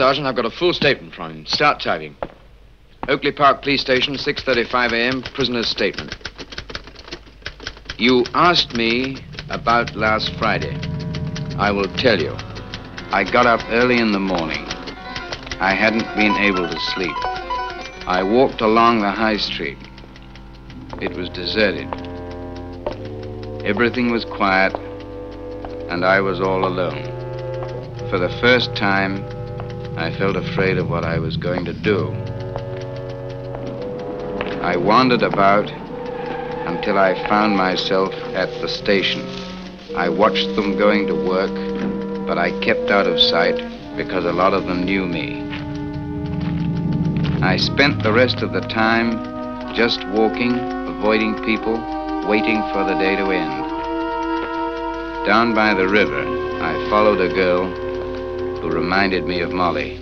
Sergeant. I've got a full statement from him. Start typing. Oakley Park Police Station, 6.35 a.m., prisoner's statement. You asked me about last Friday. I will tell you. I got up early in the morning. I hadn't been able to sleep. I walked along the high street. It was deserted. Everything was quiet, and I was all alone. For the first time, I felt afraid of what I was going to do. I wandered about until I found myself at the station. I watched them going to work, but I kept out of sight because a lot of them knew me. I spent the rest of the time just walking, avoiding people, waiting for the day to end. Down by the river, I followed a girl who reminded me of Molly.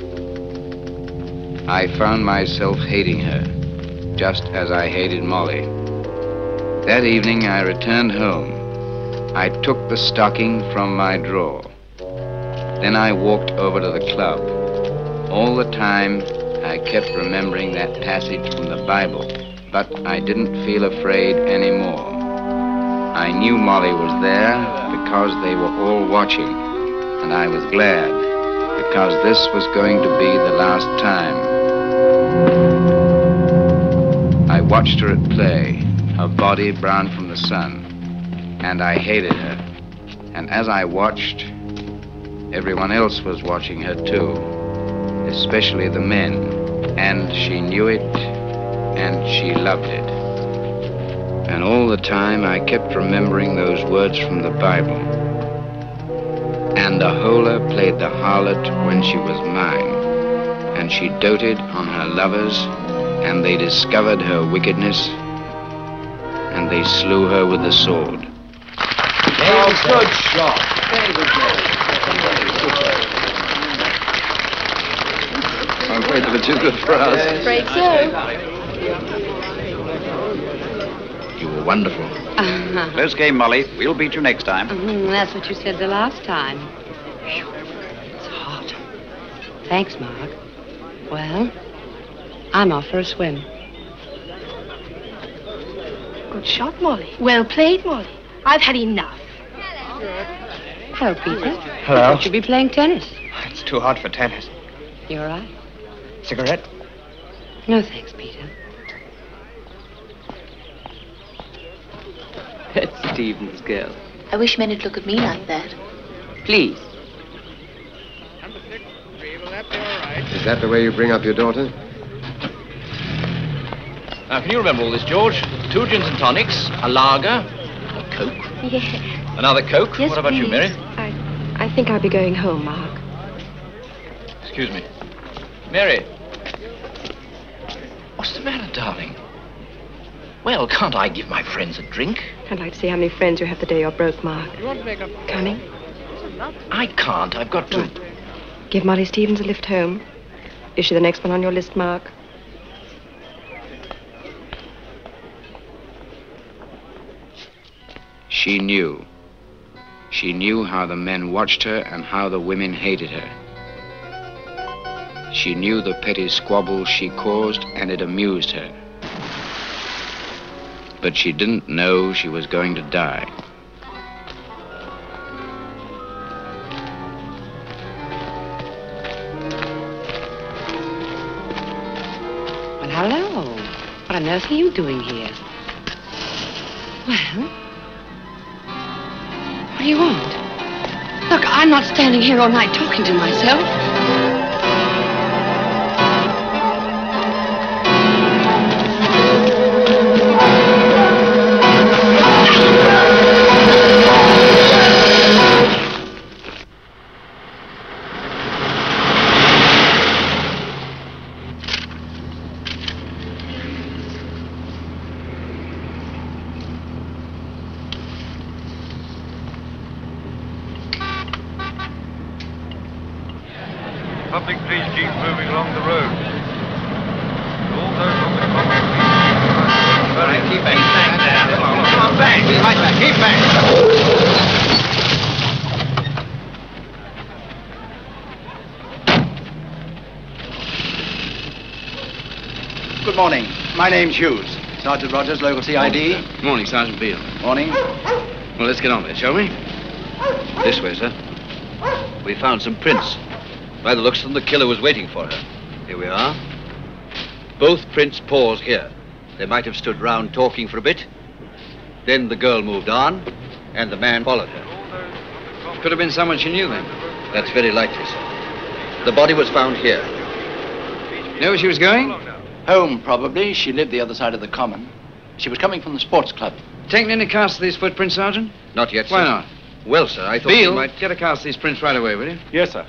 I found myself hating her, just as I hated Molly. That evening, I returned home. I took the stocking from my drawer. Then I walked over to the club. All the time, I kept remembering that passage from the Bible, but I didn't feel afraid anymore. I knew Molly was there because they were all watching, and I was glad because this was going to be the last time. I watched her at play, her body brown from the sun, and I hated her. And as I watched, everyone else was watching her too, especially the men. And she knew it, and she loved it. And all the time I kept remembering those words from the Bible. And Aholah played the harlot when she was mine, and she doted on her lovers, and they discovered her wickedness, and they slew her with the sword. Oh, good shot. Very good I'm afraid they were too good for us. Afraid so. You were wonderful. Close game, Molly. We'll beat you next time. Mhm, That's what you said the last time. Phew, It's hot. Thanks, Mark. Well, I'm off for a swim. Good shot, Molly. Well played, Molly. I've had enough. Hello, Peter. Hello. You should be playing tennis. It's too hot for tennis. You all right? Cigarette? No, thanks, Peter. That's Stephen's girl. I wish men would look at me like that. Please. Is that the way you bring up your daughter? Now, can you remember all this, George? Two gins and tonics, a lager, a Coke, Yeah. another Coke. Yes, what about you, please. Mary? I, I think I'll be going home, Mark. Excuse me. Mary. What's the matter, darling? Well, can't I give my friends a drink? I'd like to see how many friends you have the day you're broke, Mark. You want to make a... Coming? I can't. I've got to... Give Molly Stevens a lift home. Is she the next one on your list, Mark? She knew. She knew how the men watched her and how the women hated her. She knew the petty squabbles she caused, and it amused her. But she didn't know she was going to die. On earth are you doing here? Well, what do you want? Look, I'm not standing here all night talking to myself. Hughes. Sergeant Rogers, local CID. Morning, Sergeant Beale. Morning. Well, let's get on with it, shall we? This way, sir. We found some prints. By the looks of them, the killer was waiting for her. Here we are. Both prints pause here. They might have stood round talking for a bit. Then the girl moved on, and the man followed her. Could have been someone she knew then. That's very likely, sir. The body was found here. Know where she was going? Home, probably. She lived the other side of the common. She was coming from the sports club. Taking any cast of these footprints, Sergeant? Not yet, sir. Why not? Well, sir, I thought Beale, you might... get a cast of these prints right away, will you? Yes, sir.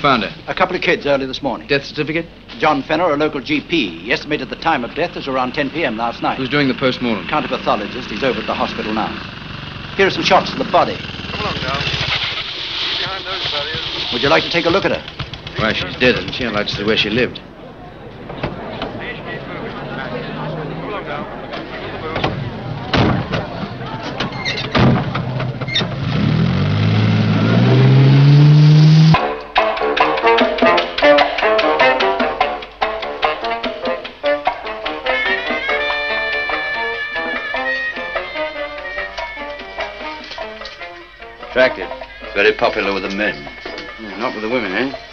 Found her. A couple of kids early this morning. Death certificate? John Fenner, a local GP. He estimated the time of death was around 10 p.m. last night. Who's doing the post-mortem? County pathologist. He's over at the hospital now. Here are some shots of the body. Come along now. Keep behind those barriers. Would you like to take a look at her? Why, she's dead, isn't she? Like to see where she lived. Please keep moving. Come along now. Move. Attractive. Very popular with the men. Yeah, not with the women, eh?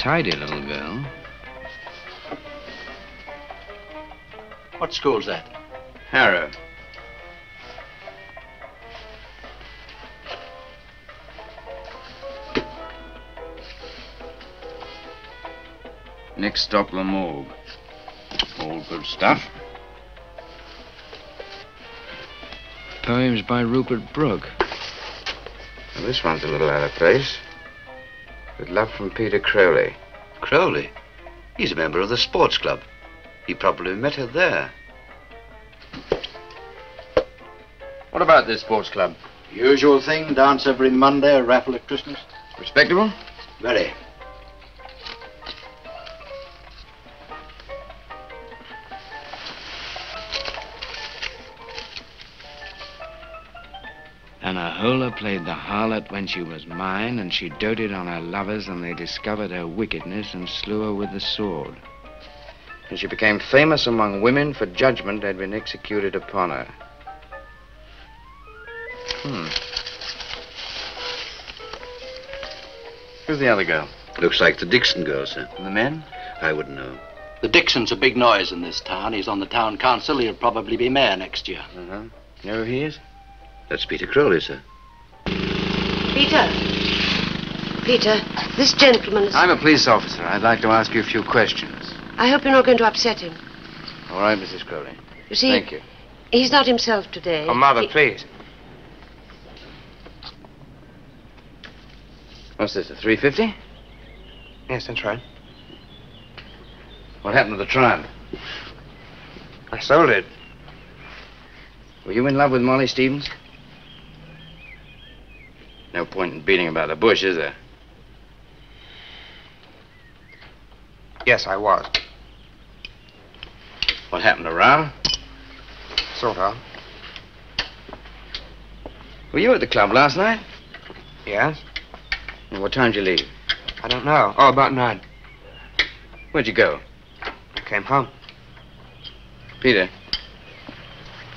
Tidy little girl. What school's that? Harrow. Next stop, La Morgue. All good stuff. Poems by Rupert Brooke. Well, this one's a little out of place. With love from Peter Crowley. Crowley? He's a member of the sports club. He probably met her there. What about this sports club? Usual thing. Dance every Monday, a raffle at Christmas. Respectable? Very. Played the harlot when she was mine, and she doted on her lovers, and they discovered her wickedness and slew her with the sword. And she became famous among women for judgment had been executed upon her. Hmm. Who's the other girl? Looks like the Dixon girl, sir. And the men? I wouldn't know. The Dixon's a big noise in this town. He's on the town council. He'll probably be mayor next year. Uh-huh. You know who he is? That's Peter Crowley, sir. Peter. Peter, this gentleman is... I'm a police officer. I'd like to ask you a few questions. I hope you're not going to upset him. All right, Mrs. Crowley. You see, Thank you. he's not himself today. Oh, Mother, He- please. What's this, a 350? Yes, that's right. What happened to the Tron? I sold it. Were you in love with Molly Stevens? No point in beating about the bush, is there? Yes, I was. What happened to Row? Sort of. Were you at the club last night? Yes? And what time did you leave? I don't know. Oh, about nine. Where'd you go? I came home. Peter,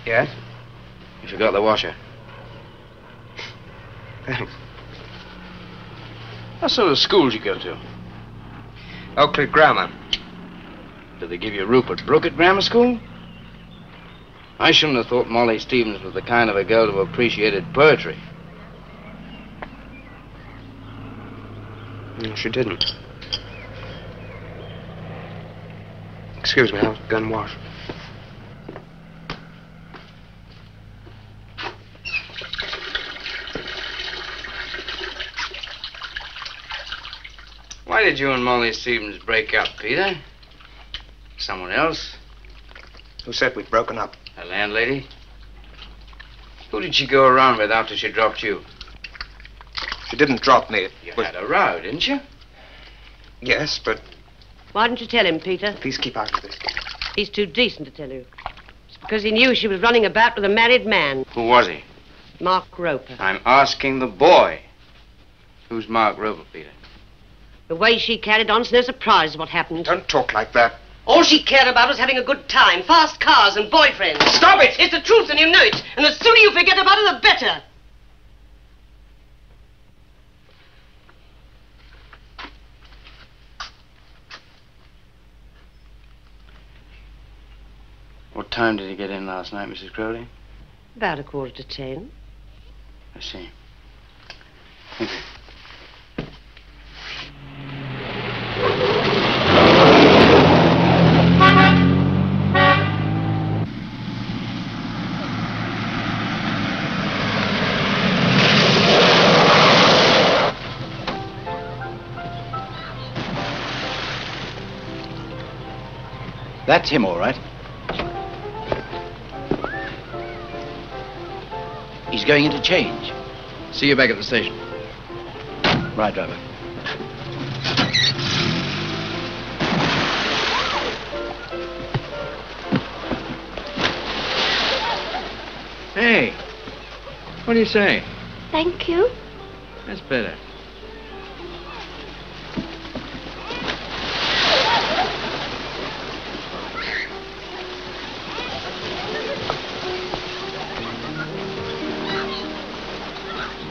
Yes? you forgot the washer. Thanks. What sort of school did you go to? Oakley Grammar. Did they give you Rupert Brooke at grammar school? I shouldn't have thought Molly Stevens was the kind of a girl who appreciated poetry. No, She didn't. Excuse me, I was gun wash. Why did you and Molly Stevens break up, Peter? Someone else? Who said we'd broken up? A landlady? Who did she go around with after she dropped you? She didn't drop me. It You was... had a row, didn't you? Yes, but Why didn't you tell him, Peter? please keep out of this. He's too decent to tell you. It's because he knew she was running about with a married man, Who was he? Mark Roper. I'm asking the boy. Who's Mark Roper, Peter? The way she carried on on's no surprise what happened. Don't talk like that. All she cared about was having a good time, fast cars and boyfriends. Stop it! It's the truth and you know it. And the sooner you forget about it, the better. What time did he get in last night, Mrs. Crowley? About a quarter to ten. I see. Thank you. That's him, all right. He's going into change. See you back at the station. Right, driver. Hey, what do you say? Thank you. That's better.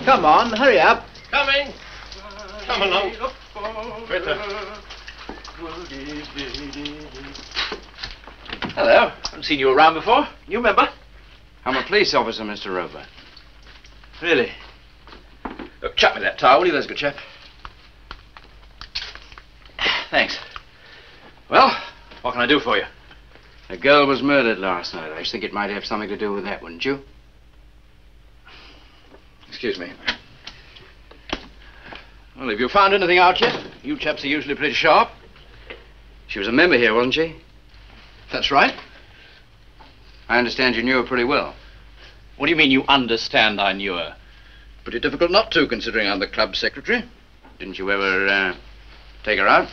Come on, hurry up. Coming. Come along. Quicker. Hello. Haven't seen you around before. You remember? I'm a police officer, Mr. Roper. Really? Look, chuck me that towel, will you? There's a good chap. Thanks. Well, what can I do for you? A girl was murdered last night. I think it might have something to do with that, wouldn't you? Excuse me. Well, have you found anything out yet? You chaps are usually pretty sharp. She was a member here, wasn't she? That's right. I understand you knew her pretty well. What do you mean you understand I knew her? Pretty difficult not to, considering I'm the club secretary. Didn't you ever uh, take her out?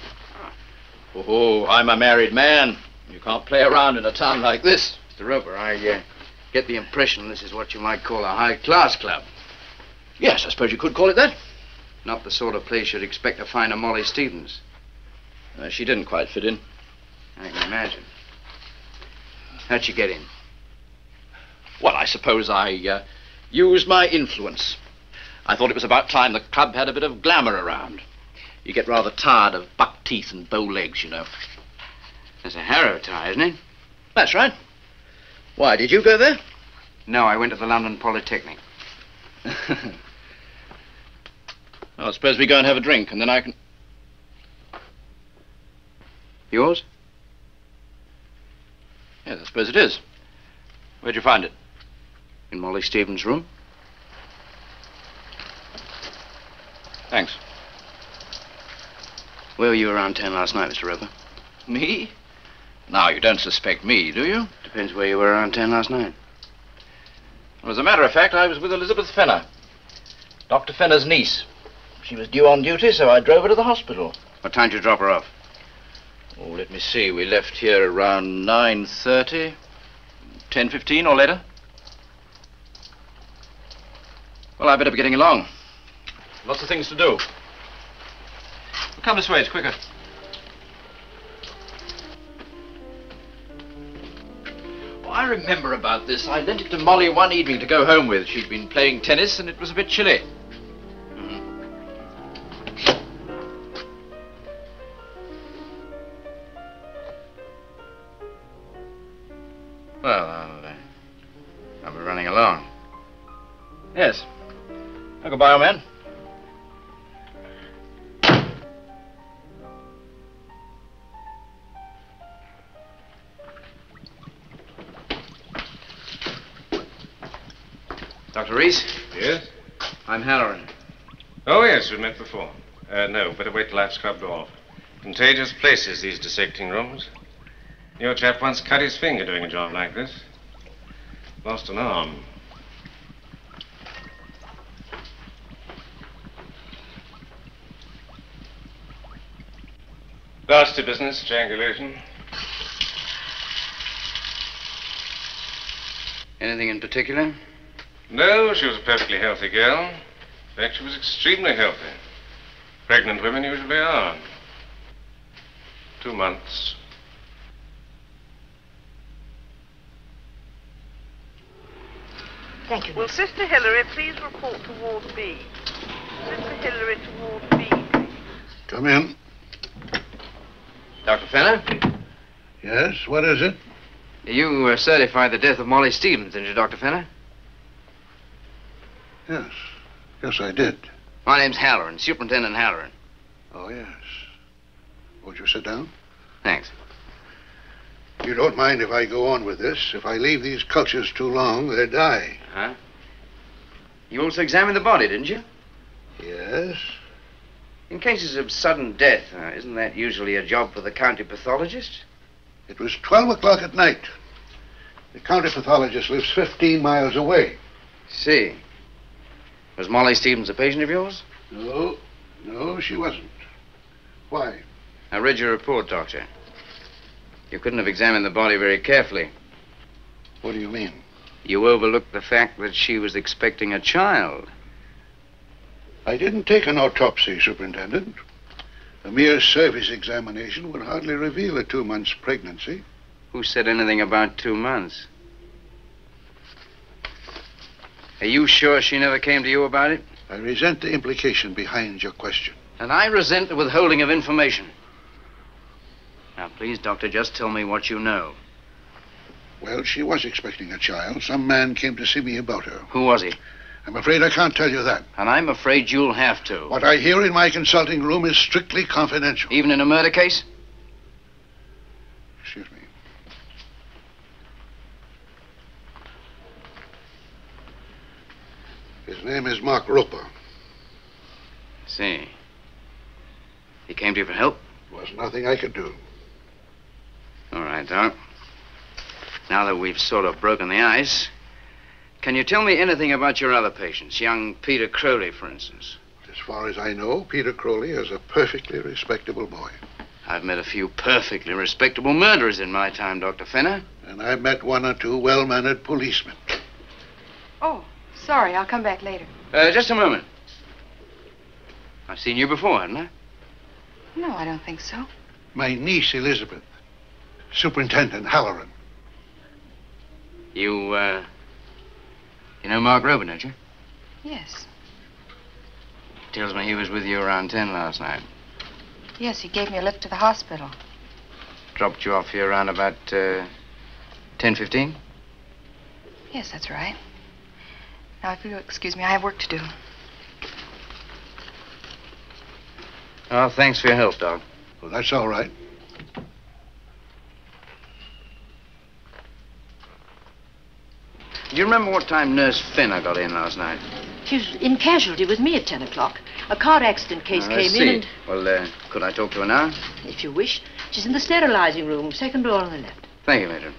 Oh, I'm a married man. You can't play around in a town like this. Mr. Roper, I uh, get the impression this is what you might call a high-class club. Yes, I suppose you could call it that. Not the sort of place you'd expect to find a Molly Stevens. Uh, she didn't quite fit in. I can imagine. How'd she get in? Well, I suppose I uh, used my influence. I thought it was about time the club had a bit of glamour around. You get rather tired of buck teeth and bow legs, you know. That's a Harrow tie, isn't it? That's right. Why, did you go there? No, I went to the London Polytechnic. well, suppose we go and have a drink, and then I can... Yours? Yes, I suppose it is. Where'd you find it? In Molly Stevens' room. Thanks. Where were you around town last night, Mr. Roper? Me? Now, you don't suspect me, do you? Depends where you were around town last night. Well, as a matter of fact, I was with Elizabeth Fenner, Dr. Fenner's niece. She was due on duty, so I drove her to the hospital. What time did you drop her off? Oh, let me see. We left here around 9.30, 10.15 or later. Well, I better be getting along. Lots of things to do. Come this way, it's quicker. Oh, I remember about this. I lent it to Molly one evening to go home with. She'd been playing tennis and it was a bit chilly. Well, I'll, uh, I'll be running along. Yes. Oh, goodbye, old man. Dr. Reese? Yes? I'm Halloran. Oh, yes, we've met before. Uh, no, better wait till I've scrubbed off. Contagious places, these dissecting rooms. Your chap once cut his finger doing a job like this. Lost an arm. Nasty business, strangulation. Anything in particular? No, she was a perfectly healthy girl. In fact, she was extremely healthy. Pregnant women usually are. Two months. Thank you. Will Sister Hillary please report to Ward B? Sister Hillary to Ward B. Come in. Dr. Fenner? Yes, what is it? You uh, certified the death of Molly Stevens, didn't you, Dr. Fenner? Yes. Yes, I did. My name's Halloran, Superintendent Halloran. Oh, yes. Won't you sit down? Thanks. You don't mind if I go on with this. If I leave these cultures too long, they die. Huh? You also examined the body, didn't you? Yes. In cases of sudden death, uh, isn't that usually a job for the county pathologist? It was 12 o'clock at night. The county pathologist lives 15 miles away. See. Was Molly Stevens a patient of yours? No, no, she wasn't. Why? I read your report, Doctor. You couldn't have examined the body very carefully. What do you mean? You overlooked the fact that she was expecting a child. I didn't take an autopsy, Superintendent. A mere surface examination would hardly reveal a two months pregnancy. Who said anything about two months? Are you sure she never came to you about it? I resent the implication behind your question. And I resent the withholding of information. Now, please, Doctor, just tell me what you know. Well, she was expecting a child. Some man came to see me about her. Who was he? I'm afraid I can't tell you that. And I'm afraid you'll have to. What I hear in my consulting room is strictly confidential. Even in a murder case? Excuse me. His name is Mark Roper. See. He came to you for help? There was nothing I could do. All right, Doc. Now that we've sort of broken the ice, can you tell me anything about your other patients? Young Peter Crowley, for instance. As far as I know, Peter Crowley is a perfectly respectable boy. I've met a few perfectly respectable murderers in my time, Dr. Fenner. And I've met one or two well mannered policemen. Oh, sorry. I'll come back later. Uh, just a moment. I've seen you before, haven't I? No, I don't think so. My niece, Elizabeth. Superintendent Halloran. You, uh. You know Mark Roper, don't you? Yes. Tells me he was with you around 10 last night. Yes, he gave me a lift to the hospital. Dropped you off here around about, uh. 10.15? Yes, that's right. Now, if you'll excuse me, I have work to do. Oh, thanks for your help, Doc. Well, that's all right. Do you remember what time Nurse Fenner got in last night? She was in casualty with me at 10 o'clock. A car accident case Uh, came let's in see. and, Well, uh, could I talk to her now? if you wish, she's in the sterilizing room, second door on the left. Thank you, Major.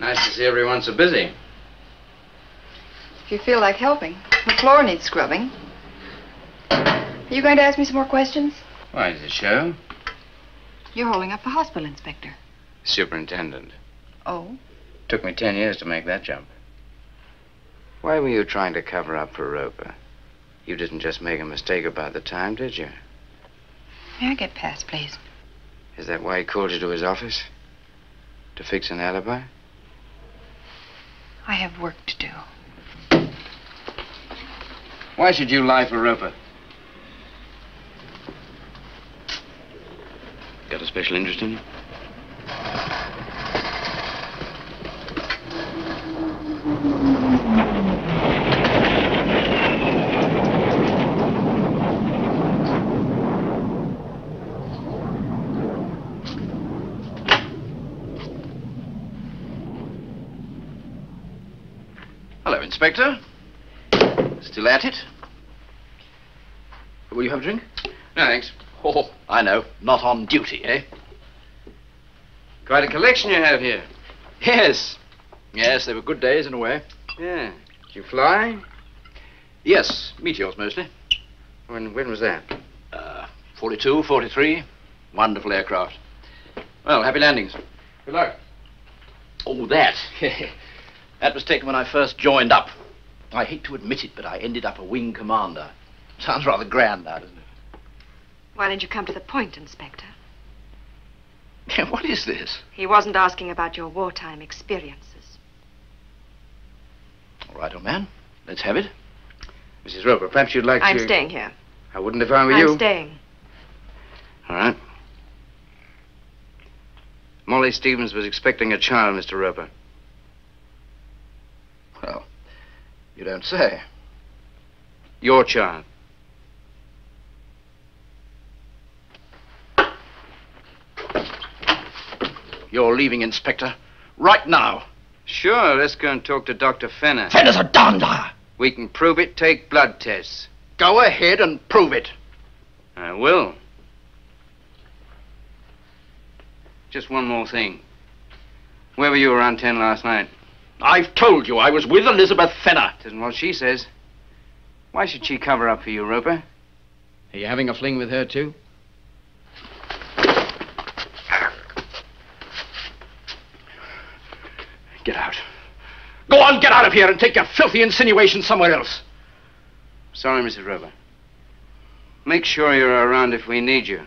Nice to see everyone so busy. If you feel like helping, the floor needs scrubbing. Are you going to ask me some more questions? Why, is it show? You're holding up the hospital inspector. Superintendent. Oh? Took me ten years to make that jump. Why were you trying to cover up for Roper? You didn't just make a mistake about the time, did you? May I get past, please? Is that why he called you to his office? To fix an alibi? I have work to do. Why should you lie for Roper? Got a special interest in you? Hello, Inspector. Still at it? Will you have a drink? No, thanks. Oh, I know. Not on duty, eh? Quite a collection you have here. Yes. Yes, they were good days in a way. Yeah. Did you fly? Yes, meteors mostly. When, when was that? Uh, 42, 43. Wonderful aircraft. Well, happy landings. Good luck. Oh, that. That was taken when I first joined up. I hate to admit it, but I ended up a wing commander. Sounds rather grand now, doesn't Why didn't you come to the point, Inspector? it? what is this? He wasn't asking about your wartime experiences. All right, old man. Let's have it. Mrs. Roper, perhaps you'd like to I'm staying here. I wouldn't if I were you. I'm staying. All right. Molly Stevens was expecting a child, Mr. Roper. Well, you don't say. Your child. You're leaving, Inspector. Right now. Sure, let's go and talk to Dr. Fenner. Fenner's a darn liar. We can prove it, take blood tests. Go ahead and prove it. I will. Just one more thing. Where were you around 10 last night? I've told you I was with Elizabeth Fenner. Isn't what she says. Why should she cover up for you, Roper? Are you having a fling with her, too? Get out. Go on, get out of here and take your filthy insinuations somewhere else. Sorry, Mrs. Roper. Make sure you're around if we need you.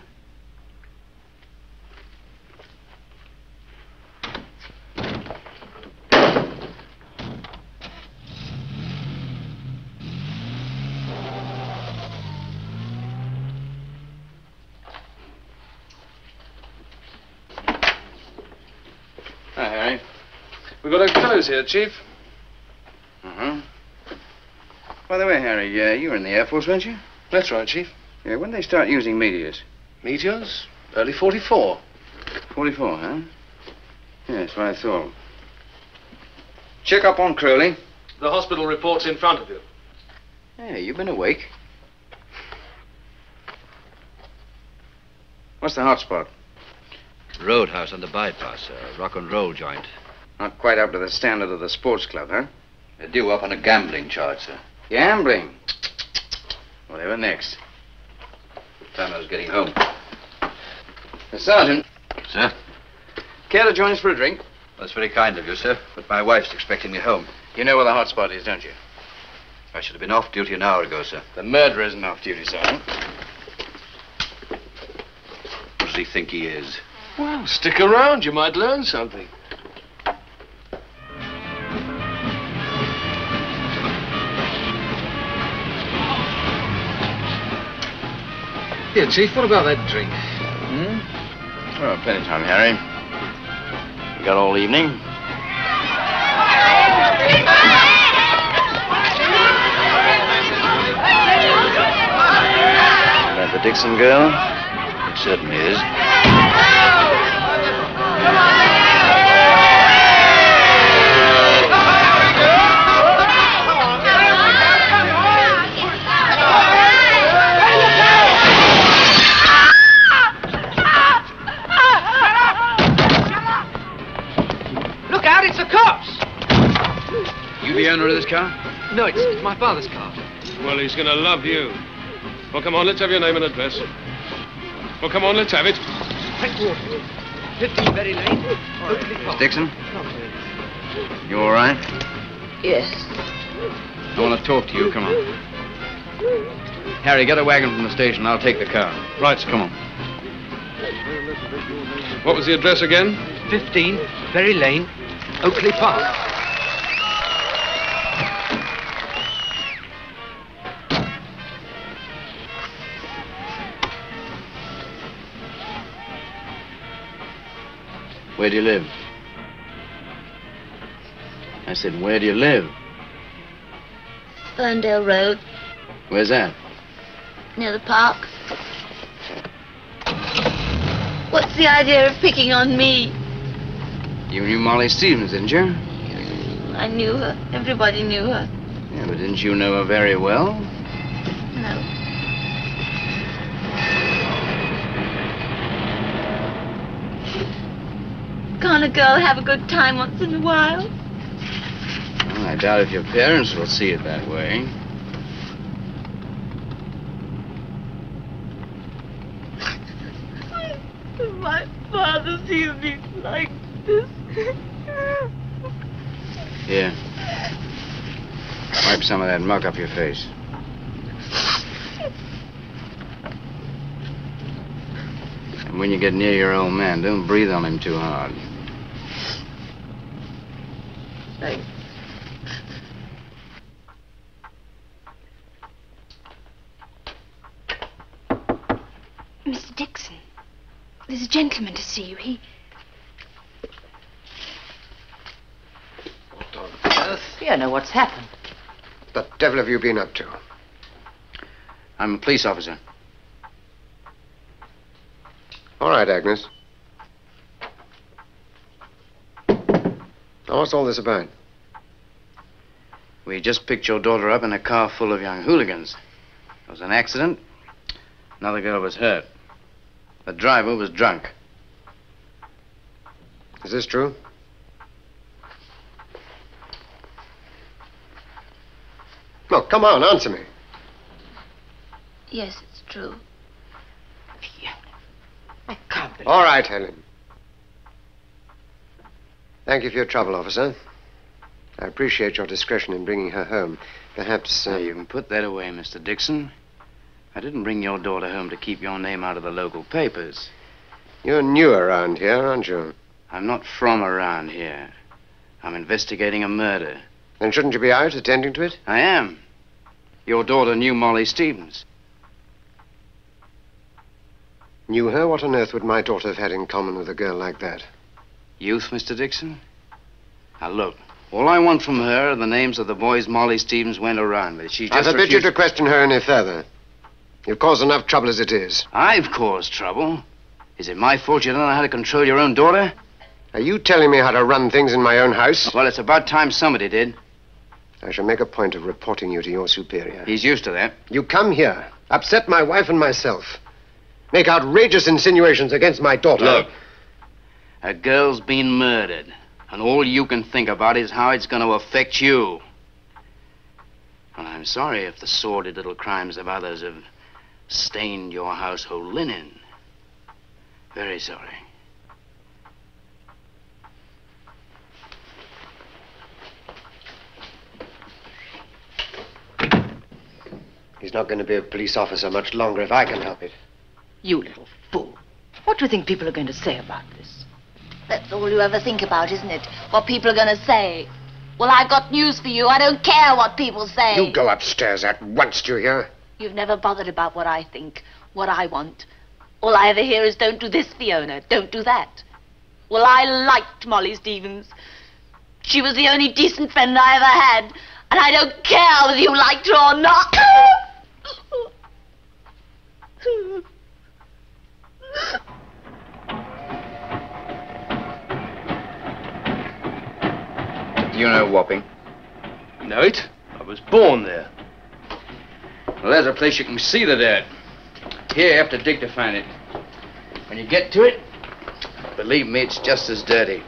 Hi, Harry. We've got our clothes here, Chief. Uh-huh. By the way, Harry, uh, you were in the Air Force, weren't you? That's right, Chief. Yeah, when did they start using meteors? Meteors? Early 44. 44, huh? Yeah, that's what I thought. Check up on Crowley. The hospital report's in front of you. Hey, you've been awake. What's the hot spot? Roadhouse on the bypass, a rock and roll joint. Not quite up to the standard of the sports club, huh? They're due up on a gambling charge, sir. Gambling. Whatever next. Time I was getting home. The sergeant. Sir? Care to join us for a drink? That's very kind of you, sir, but my wife's expecting me home. You know where the hot spot is, don't you? I should have been off duty an hour ago, sir. The murderer isn't off duty, Sergeant. What does he think he is? Well, stick around. You might learn something. Chief, what about that drink? Hmm? Oh, plenty of time, Harry. You got all evening. That the Dixon girl? It certainly is. The owner of this car? No, it's, it's my father's car. Well, he's going to love you. Well, come on, let's have your name and address. Well, come on, let's have it. Frankwater. 15 Berry Lane. Oakley Miss Park. Dixon? You all right? Yes. I want to talk to you. Come on. Harry, get a wagon from the station. I'll take the car. Right. Come on. What was the address again? 15 Berry Lane, Oakley Park. Where do you live? I said, where do you live? Ferndale Road, Where's that? near the park. What's the idea of picking on me? You knew Molly Stevens, didn't you? I knew her. Everybody knew her. Yeah, but didn't you know her very well? No. Can't a girl have a good time once in a while? Well, I doubt if your parents will see it that way. My father sees me like this. Here. Wipe some of that muck up your face. And when you get near your old man, don't breathe on him too hard. Thanks. Mr. Dixon, there's a gentleman to see you. He. What on earth? You know what's happened. The devil have you been up to? I'm a police officer. All right, Agnes. Now, what's all this about? We just picked your daughter up in a car full of young hooligans. It was an accident. Another girl was hurt. The driver was drunk. Is this true? No, come on, answer me. Yes, it's true. I can't believe All right, Helen. Thank you for your trouble, officer. I appreciate your discretion in bringing her home. Perhaps. Uh... Now, you can put that away, Mr. Dixon. I didn't bring your daughter home to keep your name out of the local papers. You're new around here, aren't you? I'm not from around here. I'm investigating a murder. Then shouldn't you be out attending to it? I am. Your daughter knew Molly Stevens. Knew her? What on earth would my daughter have had in common with a girl like that? Youth, Mr. Dixon? Now, look. All I want from her are the names of the boys Molly Stevens went around with. She just I forbid you to question her any further. You've caused enough trouble as it is. I've caused trouble. Is it my fault you don't know how to control your own daughter? Are you telling me how to run things in my own house? Well, it's about time somebody did. I shall make a point of reporting you to your superior. He's used to that. You come here, upset my wife and myself, make outrageous insinuations against my daughter. Look, a girl's been murdered, and all you can think about is how it's going to affect you. Well, I'm sorry if the sordid little crimes of others have stained your household linen. Very sorry. He's not going to be a police officer much longer if I can help it. You little fool. What do you think people are going to say about this? That's all you ever think about, isn't it? What people are going to say. Well, I've got news for you. I don't care what people say. You go upstairs at once, do you hear? You've never bothered about what I think, what I want. All I ever hear is don't do this, Fiona, don't do that. Well, I liked Molly Stevens. She was the only decent friend I ever had, and I don't care whether you liked her or not. you know Wapping? Know it? I was born there. Well, there's a place you can see the dead. Here, you have to dig to find it. When you get to it, believe me, it's just as dirty.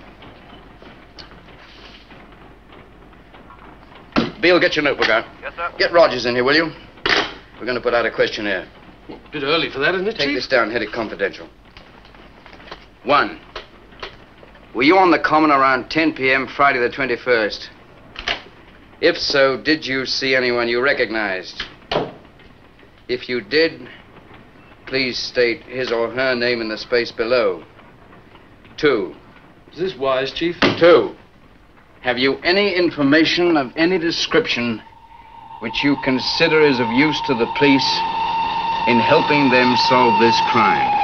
Beale, get your notebook out. Yes, sir. Get Rogers in here, will you? We're going to put out a questionnaire. A Bit early for that, isn't it, Take Chief? this down, head it confidential. One. Were you on the common around 10 p.m. Friday the 21st? If so, did you see anyone you recognized? If you did, please state his or her name in the space below. Two. Is this wise, Chief? Two. Have you any information of any description which you consider is of use to the police in helping them solve this crime?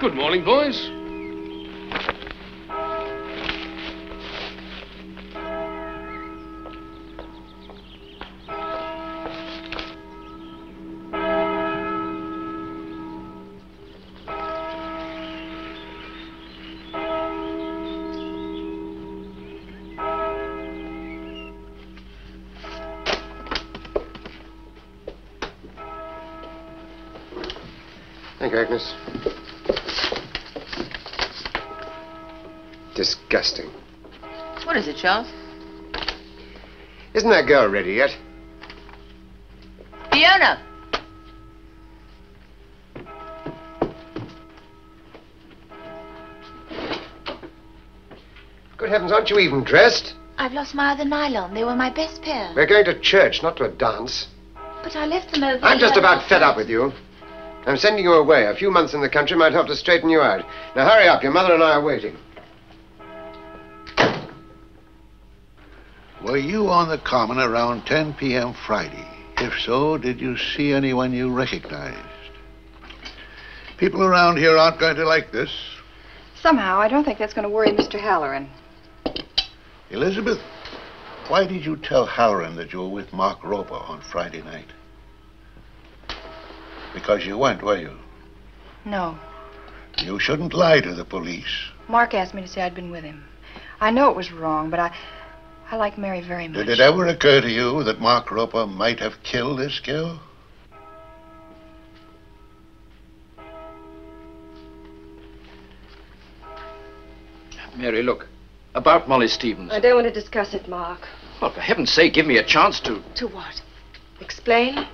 Good morning, boys. Charles? Isn't that girl ready yet? Fiona! Good heavens, aren't you even dressed? I've lost my other nylon. They were my best pair. We're going to church, not to a dance. But I left them over I'm just about fed up with you. I'm sending you away. A few months in the country might help to straighten you out. Now hurry up. Your mother and I are waiting. Were you on the common around 10 p.m. Friday? If so, did you see anyone you recognized? People around here aren't going to like this. Somehow, I don't think that's going to worry Mr. Halloran. Elizabeth, why did you tell Halloran that you were with Mark Roper on Friday night? Because you weren't, were you? No. You shouldn't lie to the police. Mark asked me to say I'd been with him. I know it was wrong, but I, I like Mary very much. Did it ever occur to you that Mark Roper might have killed this girl? Mary, look. About Molly Stevens. I don't want to discuss it, Mark. Well, for heaven's sake, give me a chance to. To what? Explain?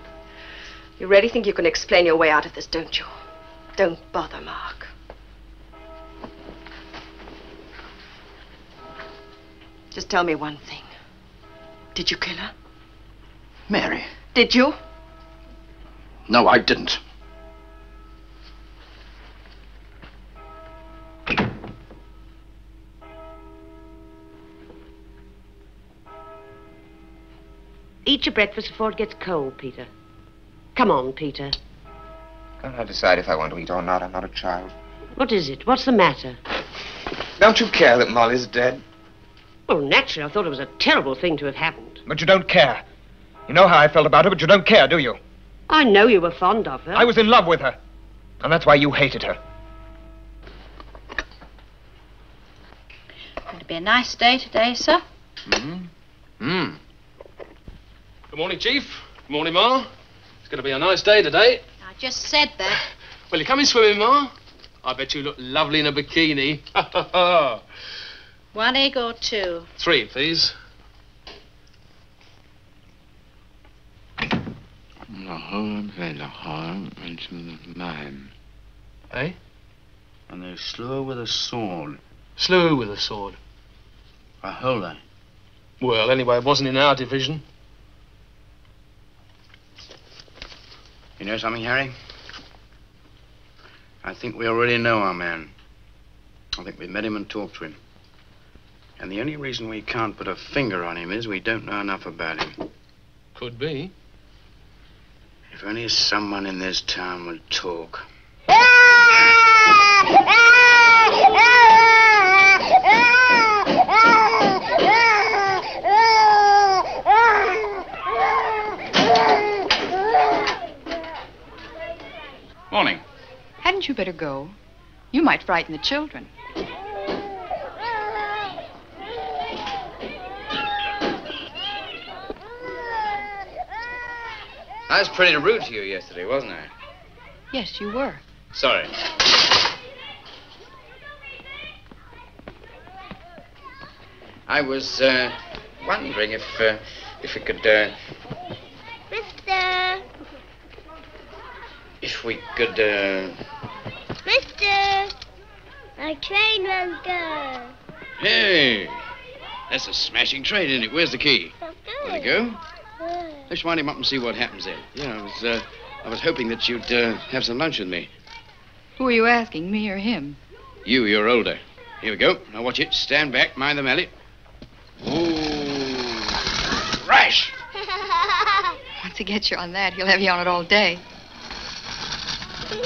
You really think you can explain your way out of this, don't you? Don't bother, Mark. Just tell me one thing. Did you kill her? Mary. Did you? No, I didn't. Eat your breakfast before it gets cold, Peter. Come on, Peter. Can't I decide if I want to eat or not? I'm not a child. What is it? What's the matter? Don't you care that Molly's dead? Well, naturally, I thought it was a terrible thing to have happened. But you don't care. You know how I felt about her, but you don't care, do you? I know you were fond of her. I was in love with her. And that's why you hated her. Going to be a nice day today, sir. Hmm. Hmm. Good morning, Chief. Good morning, Ma. It's going to be a nice day today. I just said that. Well, you coming swimming, Ma? I bet you look lovely in a bikini. One egg or two. Three, please. Lahore, Lahore, into the mine. Eh? And they slew her with a sword. Slew her with a sword. Aholah. Well, anyway, it wasn't in our division. You know something, Harry? I think we already know our man. I think we met him and talked to him. And the only reason we can't put a finger on him is we don't know enough about him. Could be. If only someone in this town would talk. Morning. Hadn't you better go? You might frighten the children. I was pretty rude to you yesterday, wasn't I? Yes, you were. Sorry. I was uh, wondering if uh, if we could uh, Mister! if we could uh, Mister! My train won't go. hey, that's a smashing train, isn't it? Where's the key? There you go. Let's wind him up and see what happens then. Yeah, I was uh, I was hoping that you'd uh, have some lunch with me. Who are you asking, me or him? You, you're older. Here we go. Now watch it. Stand back. Mind the mallet. Ooh. Rash! Once he gets you on that, he'll have you on it all day.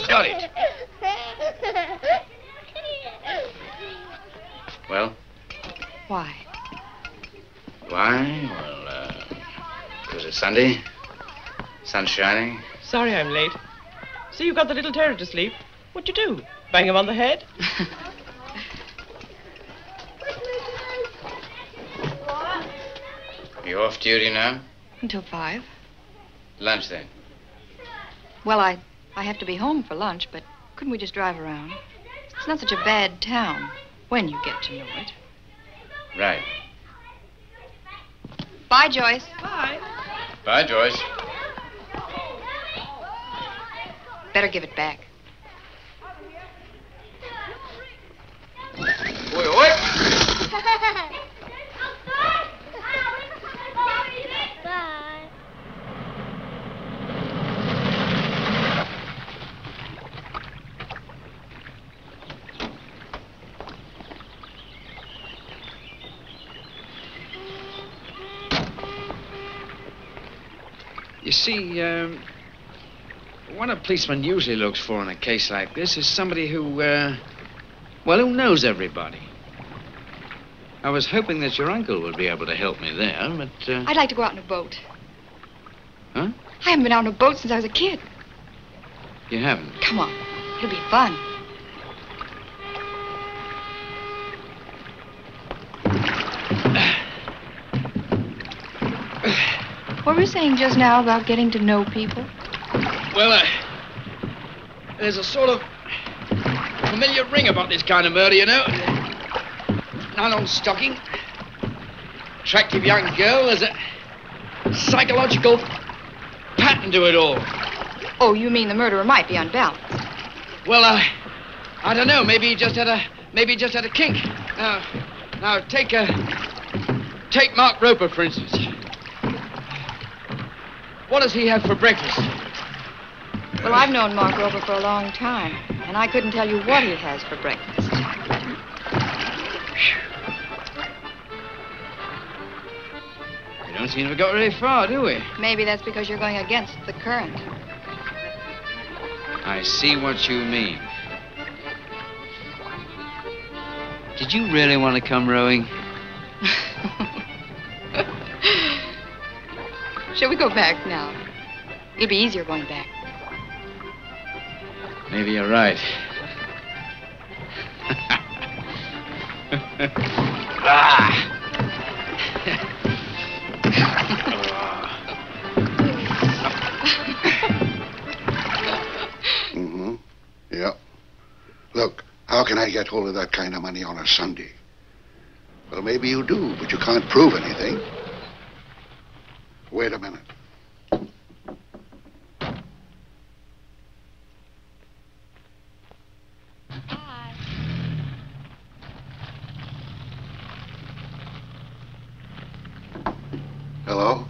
Got it. Well, Why? why? Well, uh, it Sunday. Sun shining. Sorry I'm late. See, you got the little terror to sleep. What'd you do? Bang him on the head? Are You off duty now? Until five. Lunch then. Well, I, I have to be home for lunch, but couldn't we just drive around? It's not such a bad town when you get to know it. Right. Bye, Joyce. Bye. Bye, Joyce. Better give it back. Oi, oi! Bye. You see, um, what a policeman usually looks for in a case like this is somebody who, uh, well, who knows everybody. I was hoping that your uncle would be able to help me there, but, uh, I'd like to go out in a boat. Huh? I haven't been out in a boat since I was a kid. you haven't. Come on. It'll be fun. What were you saying just now about getting to know people? Well, uh, there's a sort of familiar ring about this kind of murder, you know. Nylon stocking, attractive young girl. There's a psychological pattern to it all. Oh, you mean the murderer might be unbalanced. Well, uh, I don't know. Maybe he just had a maybe he just had a kink. Now, now take uh, take Mark Roper for instance. What does he have for breakfast? Well, I've known Mark Roper for a long time, and I couldn't tell you what he has for breakfast. We don't seem to have got very far, do we? Maybe that's because you're going against the current. I see what you mean. Did you really want to come rowing? Shall we go back now? It'll be easier going back. Maybe you're right. ah! Mm-hmm. Yep. Look, how can I get hold of that kind of money on a Sunday? Well, maybe you do, but you can't prove anything. Wait a minute. Hello?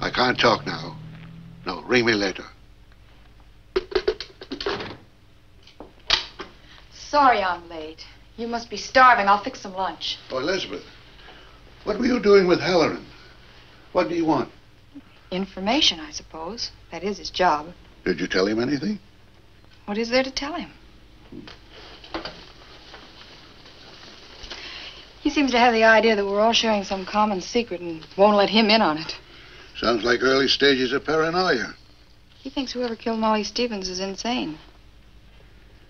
I can't talk now. No, ring me later. Sorry I'm late. You must be starving. I'll fix some lunch. Oh, Elizabeth, what were you doing with Halloran? What do you want? Information, I suppose. That is his job. Did you tell him anything? What is there to tell him? He seems to have the idea that we're all sharing some common secret and won't let him in on it. Sounds like early stages of paranoia. He thinks whoever killed Molly Stevens is insane.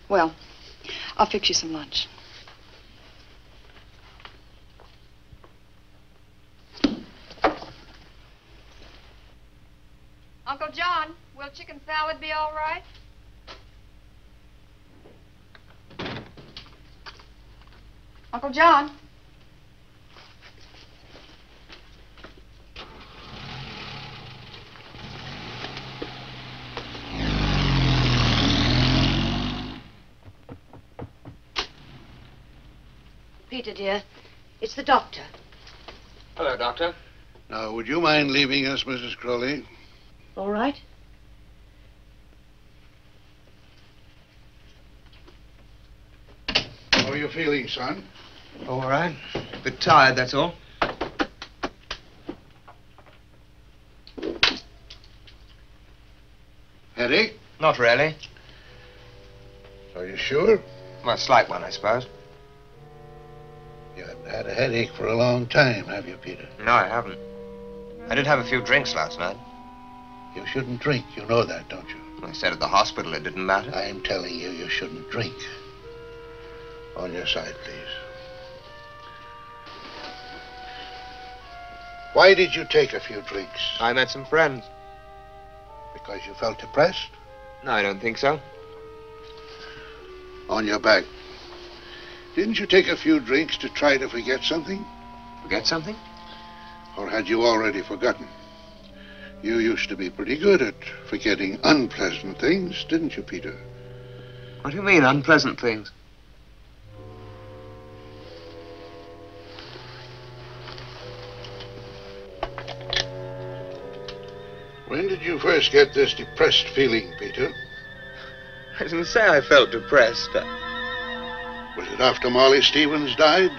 Well, I'll fix you some lunch. Uncle John, will chicken salad be all right? Uncle John? Peter, dear, it's the doctor. Hello, Doctor. Now, would you mind leaving us, Mrs. Crowley? All right. How are you feeling, son? All right. A bit tired, that's all. Headache? Not really. Are you sure? Well, a slight one, I suppose. You haven't had a headache for a long time, have you, Peter? No, I haven't. I did have a few drinks last night. You shouldn't drink. You know that, don't you? I said at the hospital it didn't matter. I'm telling you, you shouldn't drink. On your side, please. Why did you take a few drinks? I met some friends. Because you felt depressed? No, I don't think so. On your back. Didn't you take a few drinks to try to forget something? Forget something? Or had you already forgotten? You used to be pretty good at forgetting unpleasant things, didn't you, Peter? What do you mean, unpleasant things? When did you first get this depressed feeling, Peter? I didn't say I felt depressed. Was it after Molly Stevens died?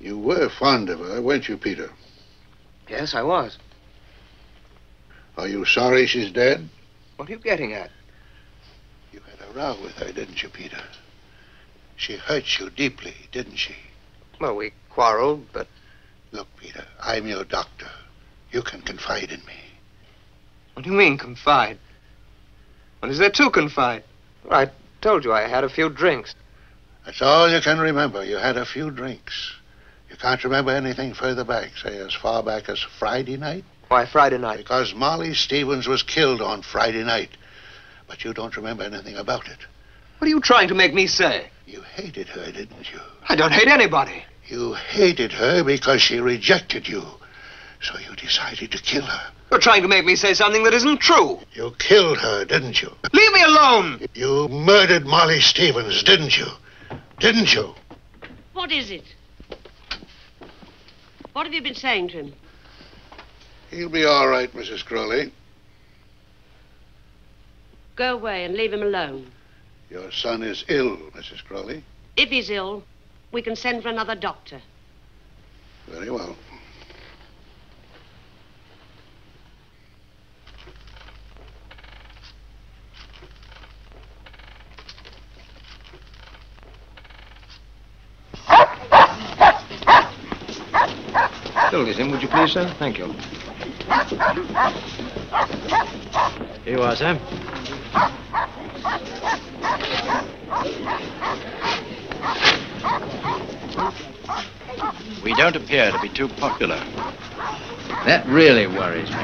You were fond of her, weren't you, Peter? Yes, I was. Are you sorry she's dead? What are you getting at? You had a row with her, didn't you, Peter? She hurt you deeply, didn't she? Well, we quarreled, but. Look, Peter, I'm your doctor. You can confide in me. What do you mean, confide? What is there to confide? Well, I told you I had a few drinks. That's all you can remember. You had a few drinks. You can't remember anything further back, say as far back as Friday night? Why, Friday night? Because Molly Stevens was killed on Friday night. But you don't remember anything about it. What are you trying to make me say? You hated her, didn't you? I don't hate anybody. You hated her because she rejected you. So you decided to kill her. You're trying to make me say something that isn't true. You killed her, didn't you? Leave me alone! You murdered Molly Stevens, didn't you? Didn't you? What is it? What have you been saying to him? He'll be all right, Mrs. Crowley. Go away and leave him alone. Your son is ill, Mrs. Crowley. If he's ill, we can send for another doctor. Very well. Still get him, would you please, sir? Thank you. Here you are, sir. We don't appear to be too popular. That really worries me.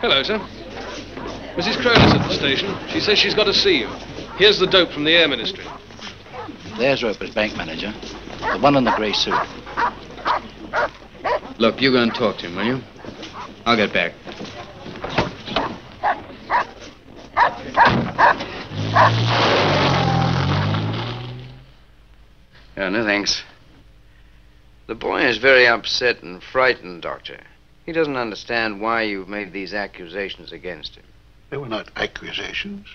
Hello, sir. Mrs. Crowley's at the station. She says she's got to see you. Here's the dope from the Air Ministry. There's Roper's bank manager. The one in the grey suit. Look, you go and talk to him, will you? I'll get back. Yeah, no thanks. The boy is very upset and frightened, Doctor. He doesn't understand why you've made these accusations against him. They were not accusations.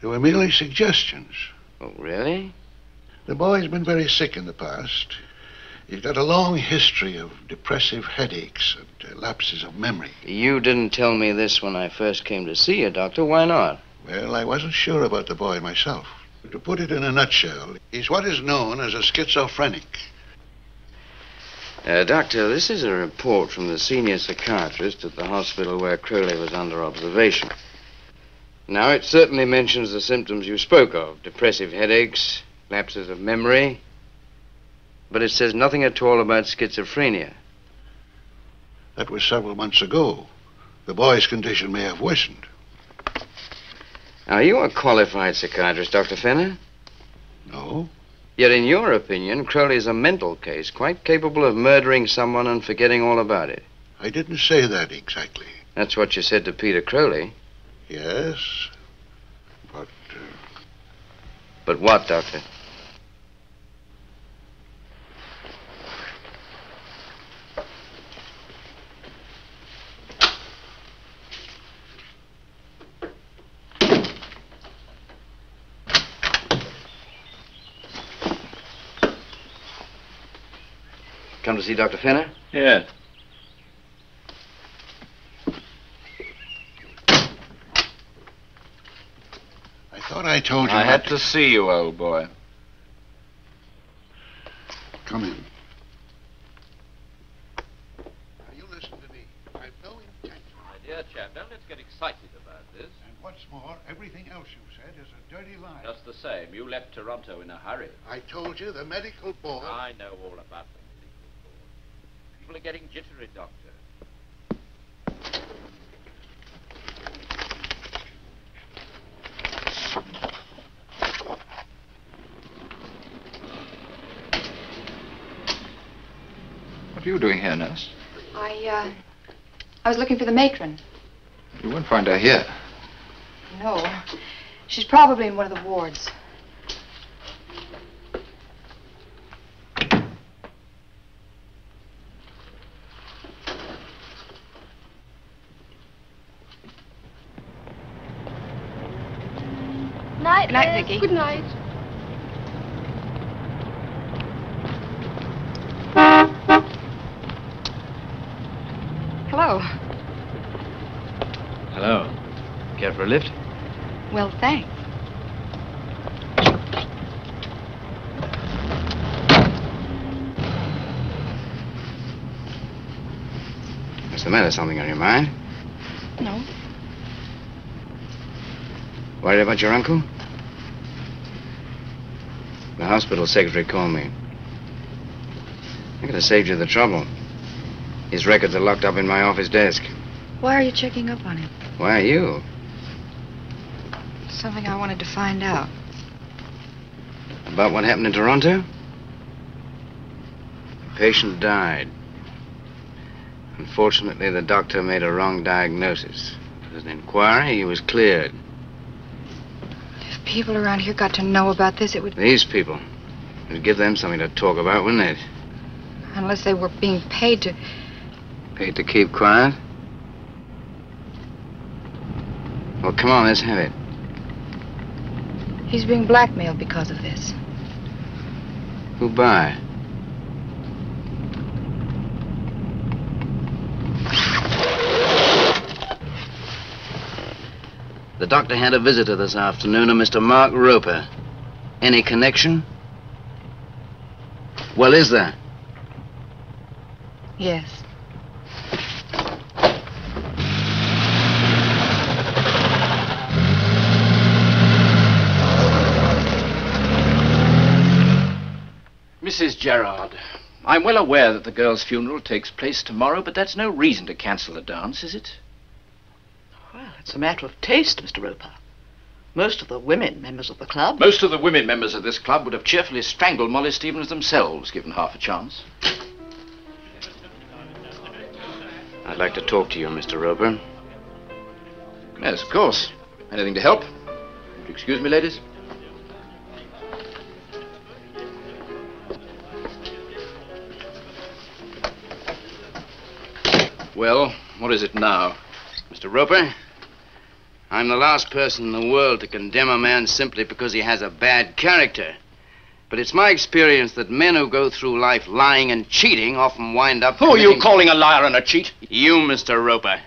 They were merely suggestions. Oh, really? The boy's been very sick in the past. He's got a long history of depressive headaches and uh, lapses of memory. You didn't tell me this when I first came to see you, Doctor. Why not? Well, I wasn't sure about the boy myself. To put it in a nutshell, he's what is known as a schizophrenic. Uh, doctor, this is a report from the senior psychiatrist at the hospital where Crowley was under observation. Now, it certainly mentions the symptoms you spoke of depressive headaches, lapses of memory, but it says nothing at all about schizophrenia. That was several months ago. The boy's condition may have worsened. Are you a qualified psychiatrist, Dr. Fenner? No. Yet, in your opinion, Crowley is a mental case, quite capable of murdering someone and forgetting all about it. I didn't say that exactly. That's what you said to Peter Crowley. Yes. But. Uh... But what, Doctor? Come to see Dr. Fenner? Yes. I thought I told you. I had to see you, old boy. Come in. Now, you listen to me. I've no intent. My dear chap, don't let's get excited about this. And what's more, everything else you said is a dirty lie. Just the same, you left Toronto in a hurry. I told you the medical board. I know all about the medical board. People are getting jittery, Doctor. What are you doing here, nurse? I, uh, I was looking for the matron. You won't find her here. No. She's probably in one of the wards. Night, Good night, Liz. Vicky. Good night. Hello. Hello. Care for a lift? Well, thanks. What's the matter? Something on your mind? No. Worried about your uncle? The hospital secretary called me. I could have saved you the trouble. His records are locked up in my office desk. Why are you checking up on him? Why are you? Something I wanted to find out. About what happened in Toronto? The patient died. Unfortunately, the doctor made a wrong diagnosis. After an inquiry, he was cleared. If people around here got to know about this, it would. These people. It'd give them something to talk about, wouldn't it? Unless they were being paid to. Paid to keep quiet? Well, come on, let's have it. He's being blackmailed because of this. Who by? The doctor had a visitor this afternoon, a Mr. Mark Roper. Any connection? Well, is there? Yes. Mrs. Gerard, I'm well aware that the girl's funeral takes place tomorrow, but that's no reason to cancel the dance, is it? Well, it's a matter of taste, Mr. Roper. Most of the women members of the club. Most of the women members of this club would have cheerfully strangled Molly Stevens themselves, given half a chance. I'd like to talk to you, Mr. Roper. Yes, of course. Anything to help? Excuse me, ladies? Well, what is it now? Mr. Roper, I'm the last person in the world to condemn a man simply because he has a bad character. But it's my experience that men who go through life lying and cheating often wind up. Who are you calling a liar and a cheat? You, Mr. Roper.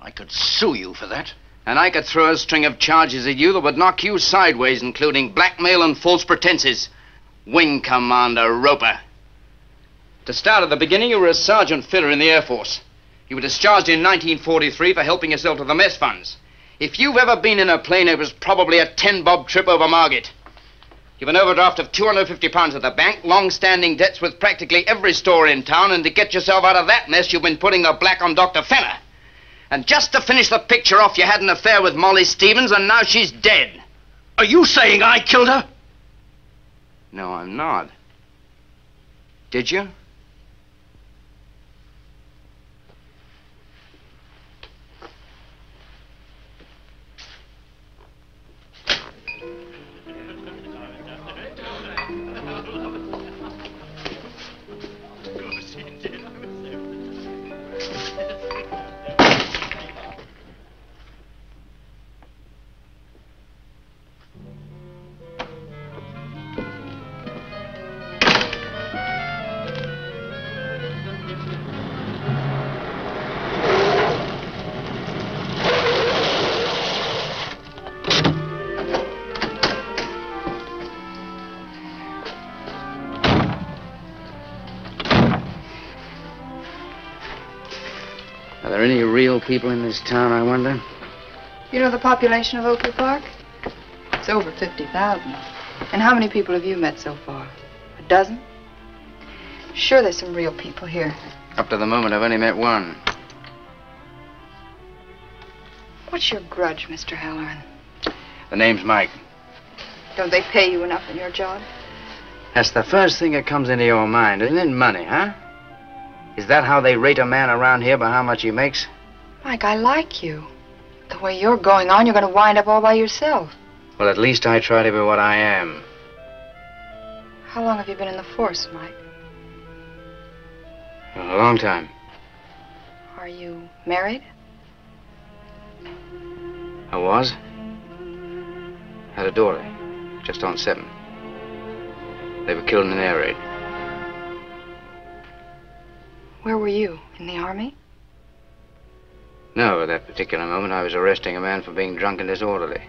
I could sue you for that. And I could throw a string of charges at you that would knock you sideways, including blackmail and false pretenses. Wing Commander Roper. To start at the beginning, you were a sergeant fitter in the Air Force. You were discharged in 1943 for helping yourself to the mess funds. If you've ever been in a plane, it was probably a 10 bob trip over Margate. You've an overdraft of 250 pounds at the bank, long-standing debts with practically every store in town, and to get yourself out of that mess, you've been putting the black on Dr. Fenner. And just to finish the picture off, you had an affair with Molly Stevens, and now she's dead. Are you saying I killed her? No, I'm not. Did you? People in this town, I wonder? You know the population of Oakley Park? It's over 50,000. And how many people have you met so far? A dozen? Sure, there's some real people here. Up to the moment, I've only met one. What's your grudge, Mr. Halloran? The name's Mike. Don't they pay you enough in your job? That's the first thing that comes into your mind, isn't it? Money, huh? Is that how they rate a man around here by how much he makes? Mike, I like you. The way you're going on, you're going to wind up all by yourself. Well, at least I try to be what I am. How long have you been in the force, Mike? A long time. Are you married? I was. Had a daughter, just on seven. They were killed in an air raid. Where were you? In the army? No, at that particular moment, I was arresting a man for being drunk and disorderly.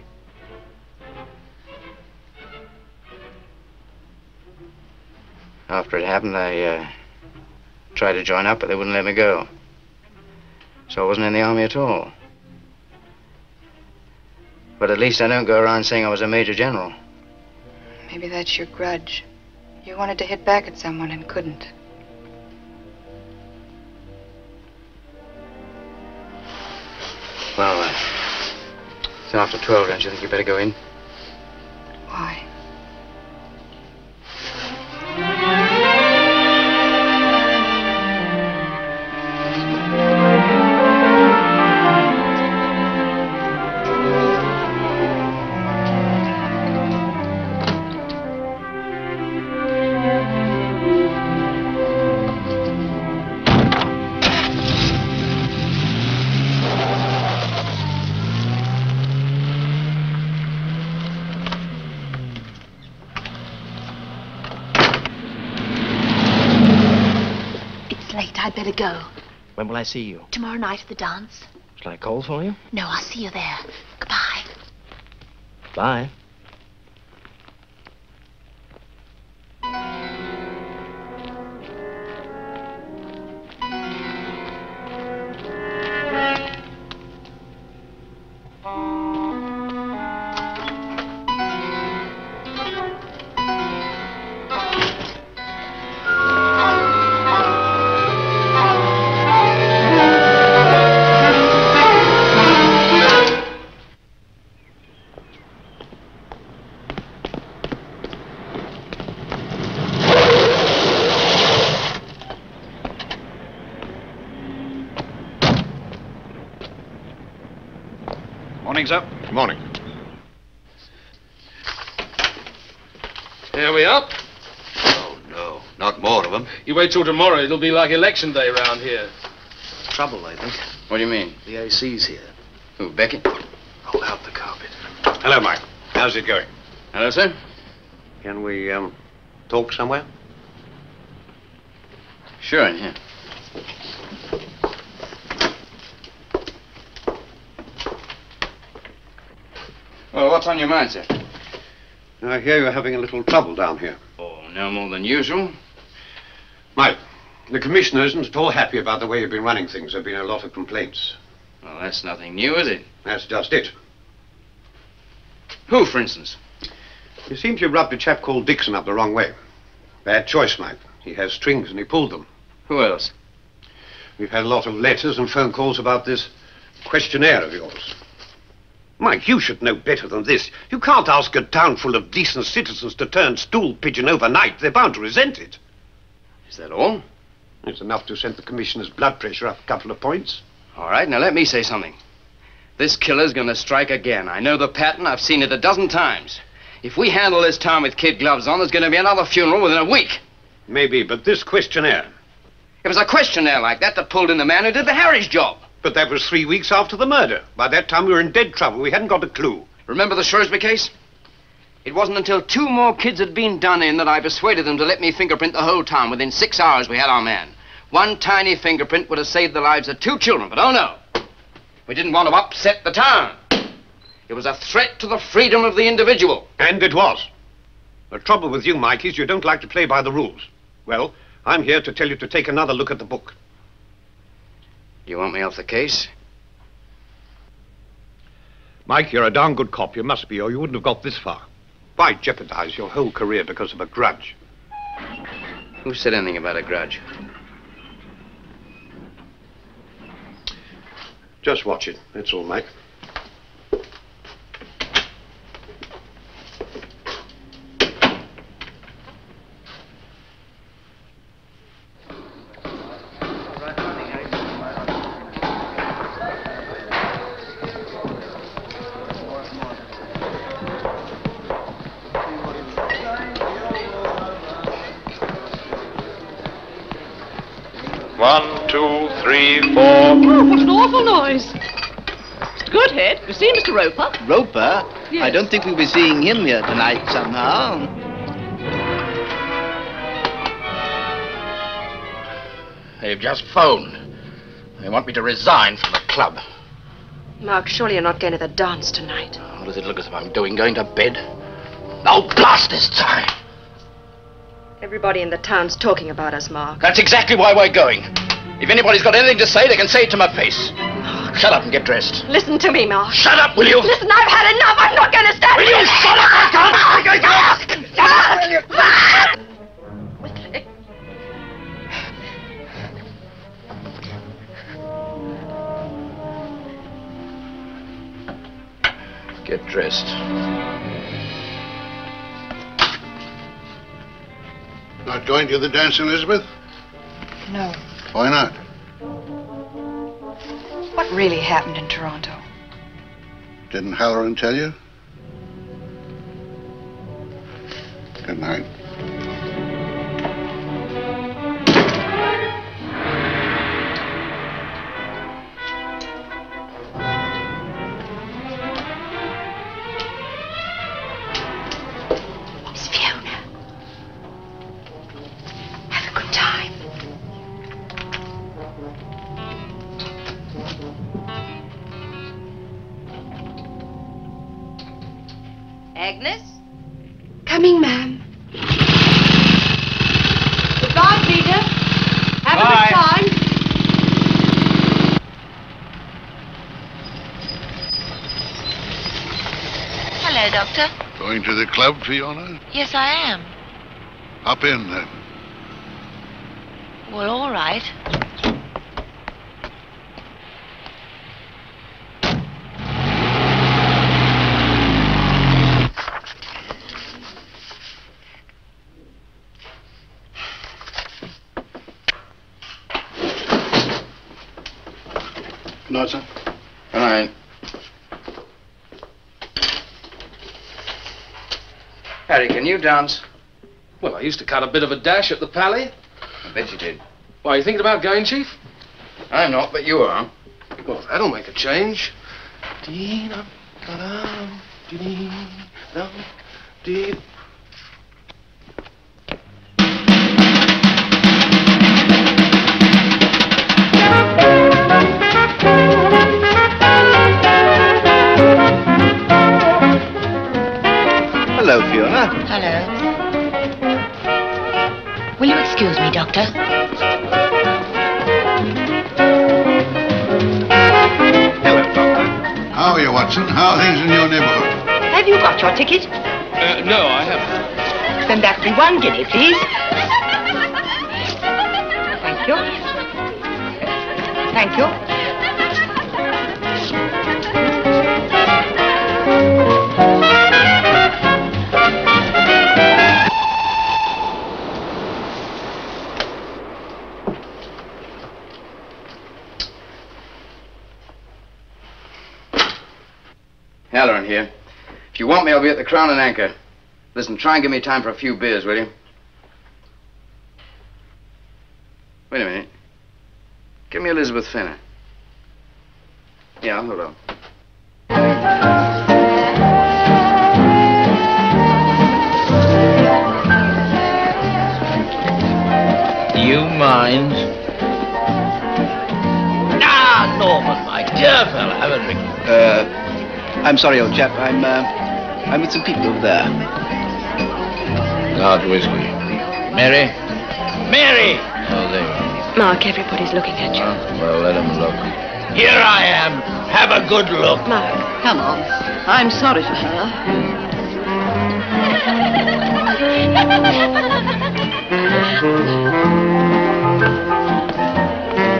After it happened, I uh, tried to join up, but they wouldn't let me go. So I wasn't in the army at all. But at least I don't go around saying I was a major general. Maybe that's your grudge. You wanted to hit back at someone and couldn't. Well, uh, it's after 12, don't you think you better go in? Why? Go. When will I see you? Tomorrow night at the dance. Shall I call for you? No, I'll see you there. Goodbye. Bye. You wait till tomorrow, it'll be like election day round here. Trouble, I think. What do you mean? The AC's here. Who, Becky? Hold out the carpet. Hello, Mike. How's it going? Hello, sir. Can we, um, talk somewhere? Sure, in here. Well, what's on your mind, sir? I hear you're having a little trouble down here. Oh, no more than usual. Mike, the commissioner isn't at all happy about the way you've been running things. There have been a lot of complaints. Well, that's nothing new, is it? That's just it. Who, for instance? You seem to have rubbed a chap called Dixon up the wrong way. Bad choice, Mike. He has strings and he pulled them. Who else? We've had a lot of letters and phone calls about this questionnaire of yours. Mike, you should know better than this. You can't ask a town full of decent citizens to turn stool pigeon overnight. They're bound to resent it. Is that all? It's enough to send the commissioner's blood pressure up a couple of points. All right, now let me say something. This killer's gonna strike again. I know the pattern. I've seen it a dozen times. If we handle this town with kid gloves on, there's gonna be another funeral within a week. Maybe, but this questionnaire. It was a questionnaire like that that pulled in the man who did the Harris job. But that was three weeks after the murder. By that time, we were in dead trouble. We hadn't got a clue. Remember the Shrewsbury case? It wasn't until two more kids had been done in that I persuaded them to let me fingerprint the whole town. Within six hours, we had our man. One tiny fingerprint would have saved the lives of two children, but oh no. We didn't want to upset the town. It was a threat to the freedom of the individual. And it was. The trouble with you, Mike, is you don't like to play by the rules. Well, I'm here to tell you to take another look at the book. You want me off the case? Mike, you're a darn good cop. You must be, or you wouldn't have got this far. Why jeopardize your whole career because of a grudge? Who said anything about a grudge? Just watch it. That's all, Mike. You see Mr. Roper? Roper? Yes. I don't think we'll be seeing him here tonight somehow. They've just phoned. They want me to resign from the club. Mark, surely you're not going to the dance tonight. Oh, what does it look as if I'm doing? Going to bed? Oh, blast this time! Everybody in the town's talking about us, Mark. That's exactly why we're going. If anybody's got anything to say, they can say it to my face. Shut up and get dressed. Listen to me, Mark. Shut up, will you? Listen, I've had enough. I'm not going to stand Will you shut up? I Get dressed. Not going to the dance, Elizabeth? No. Why not? Really happened in Toronto? Didn't Halloran tell you? Good night. Going to the club, Fiona? Yes, I am. Hop in then. Well, all right. Good night, sir. All right. Can you dance? Well, I used to cut a bit of a dash at the Pally. I bet you did. Why, are you thinking about going, Chief? I'm not, but you are. Well, that'll make a change. Dee-dum, da-dum, dee-dum, dee- got your ticket? Uh, no, I haven't. Then that will be one guinea, please. Thank you. Thank you. Want me, I'll be at the Crown and Anchor. Listen, try and give me time for a few beers, will you? Wait a minute. Give me Elizabeth Fenner. Yeah, hold on. Do you mind? Ah, Norman, my dear fellow, have a drink. Uh, I'm sorry, old chap. I'm, uh, I'm with some people over there. Large whiskey. Mary? Mary! Oh, there you are. Mark, everybody's looking at you. Well, let them look. Here I am. Have a good look. Mark. Come on. I'm sorry for her.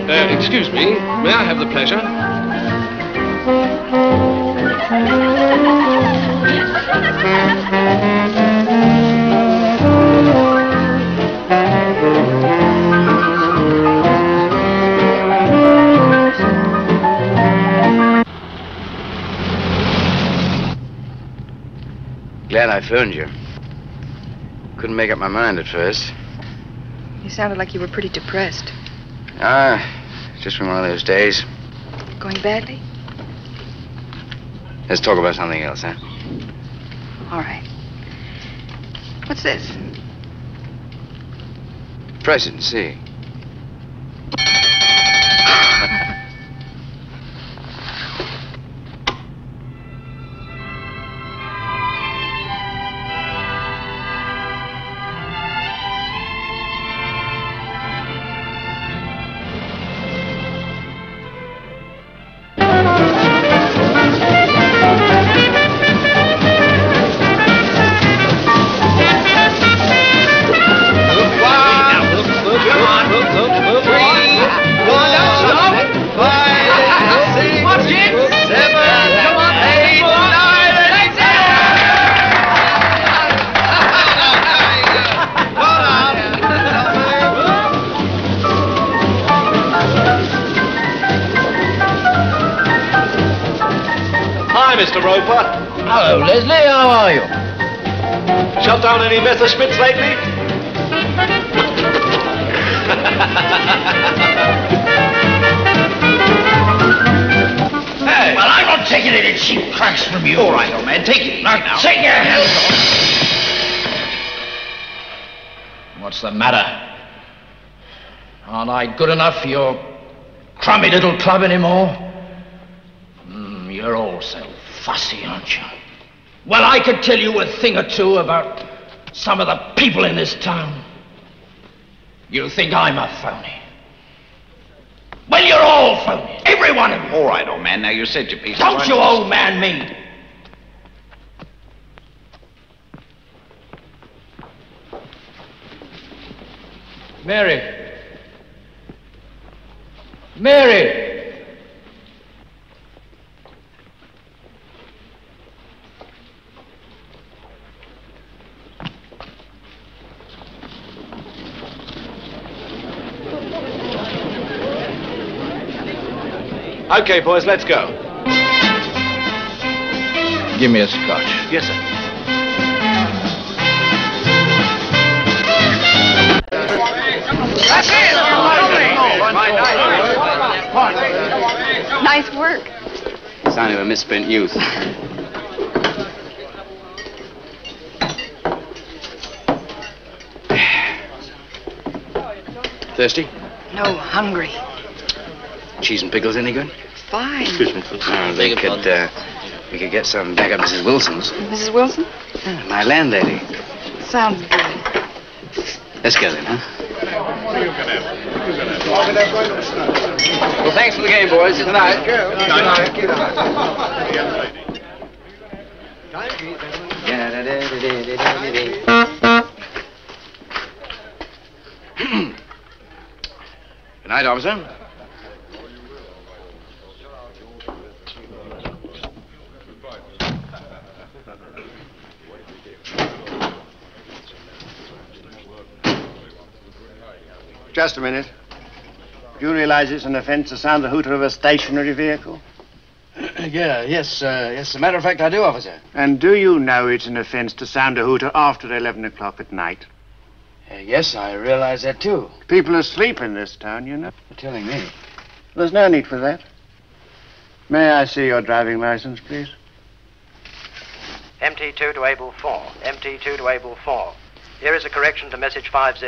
Uh, excuse me, may I have the pleasure? Glad I phoned you. Couldn't make up my mind at first. You sounded like you were pretty depressed. Ah, just been one of those days. Going badly? Let's talk about something else, huh? All right. What's this? Press it and see. Aren't good enough for your crummy little club anymore? Mm, you're all so fussy, aren't you? Well, I could tell you a thing or two about some of the people in this town. You think I'm a phony? Well, you're all phony. Every one of you. All right, old man. Now, you said your piece. Don't you old man me. Mary. Mary. Okay, boys, let's go. Give me a scotch. Yes, sir. Nice work. Sign of a misspent youth. Thirsty? No, hungry. Cheese and pickles any good? Fine. Oh, they could, uh, we could get some back at Mrs. Wilson's. Mrs. Wilson? My landlady. Sounds good. Let's go then, huh? Well, thanks for the game, boys. Good night. Good night, officer. Just a minute. Do you realize it's an offense to sound the hooter of a stationary vehicle? Yeah, yes, uh, yes. As a matter of fact, I do, officer. And do you know it's an offense to sound a hooter after 11 o'clock at night? Uh, yes, I realize that, too. People asleep in this town, you know. You're telling me. There's no need for that. May I see your driving license, please? MT2 to Able 4. MT2 to Able 4. Here is a correction to message 50.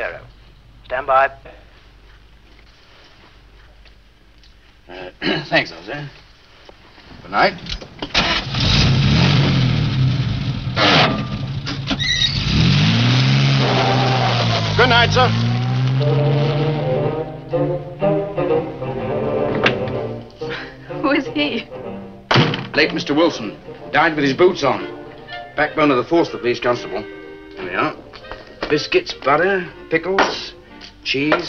Stand by. Thanks, officer. Good night. Good night, sir. Who is he? Late Mr. Wilson. Died with his boots on. Backbone of the force, the police constable. Here we are. Biscuits, butter, pickles, cheese,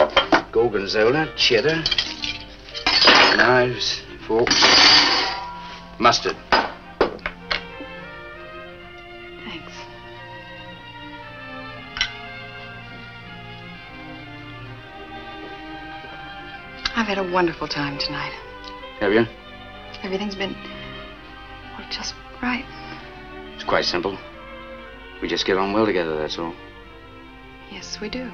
gorgonzola, cheddar, knives, forks, mustard. Thanks. I've had a wonderful time tonight. Have you? Everything's been, well, just right. It's quite simple. We just get on well together, that's all. Yes, we do.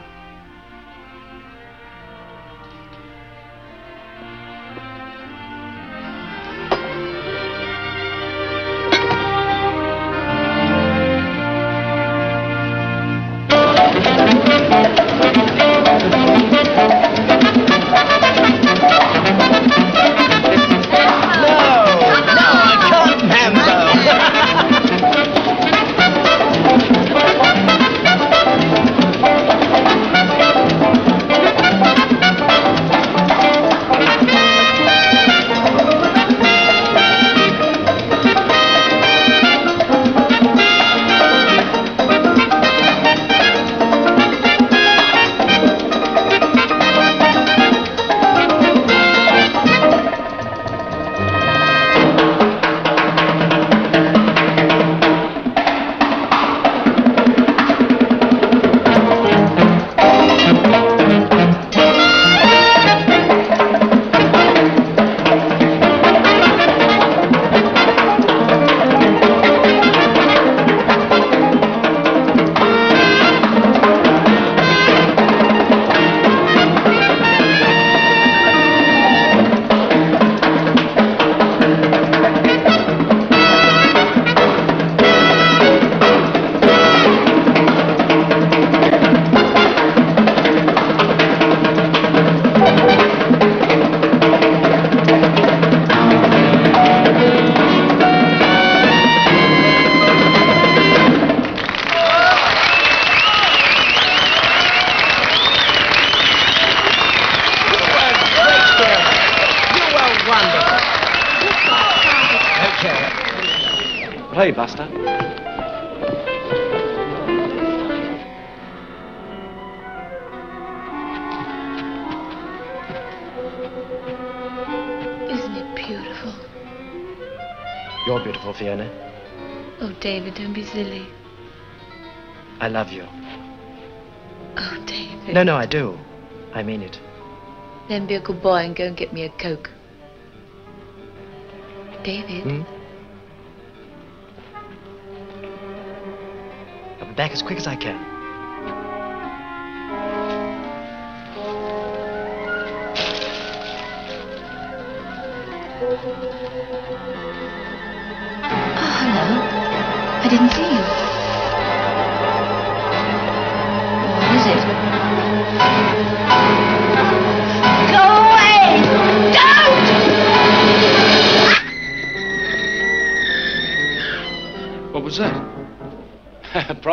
Then be a good boy and go and get me a Coke. David. Hmm? I'll be back as quick as I can.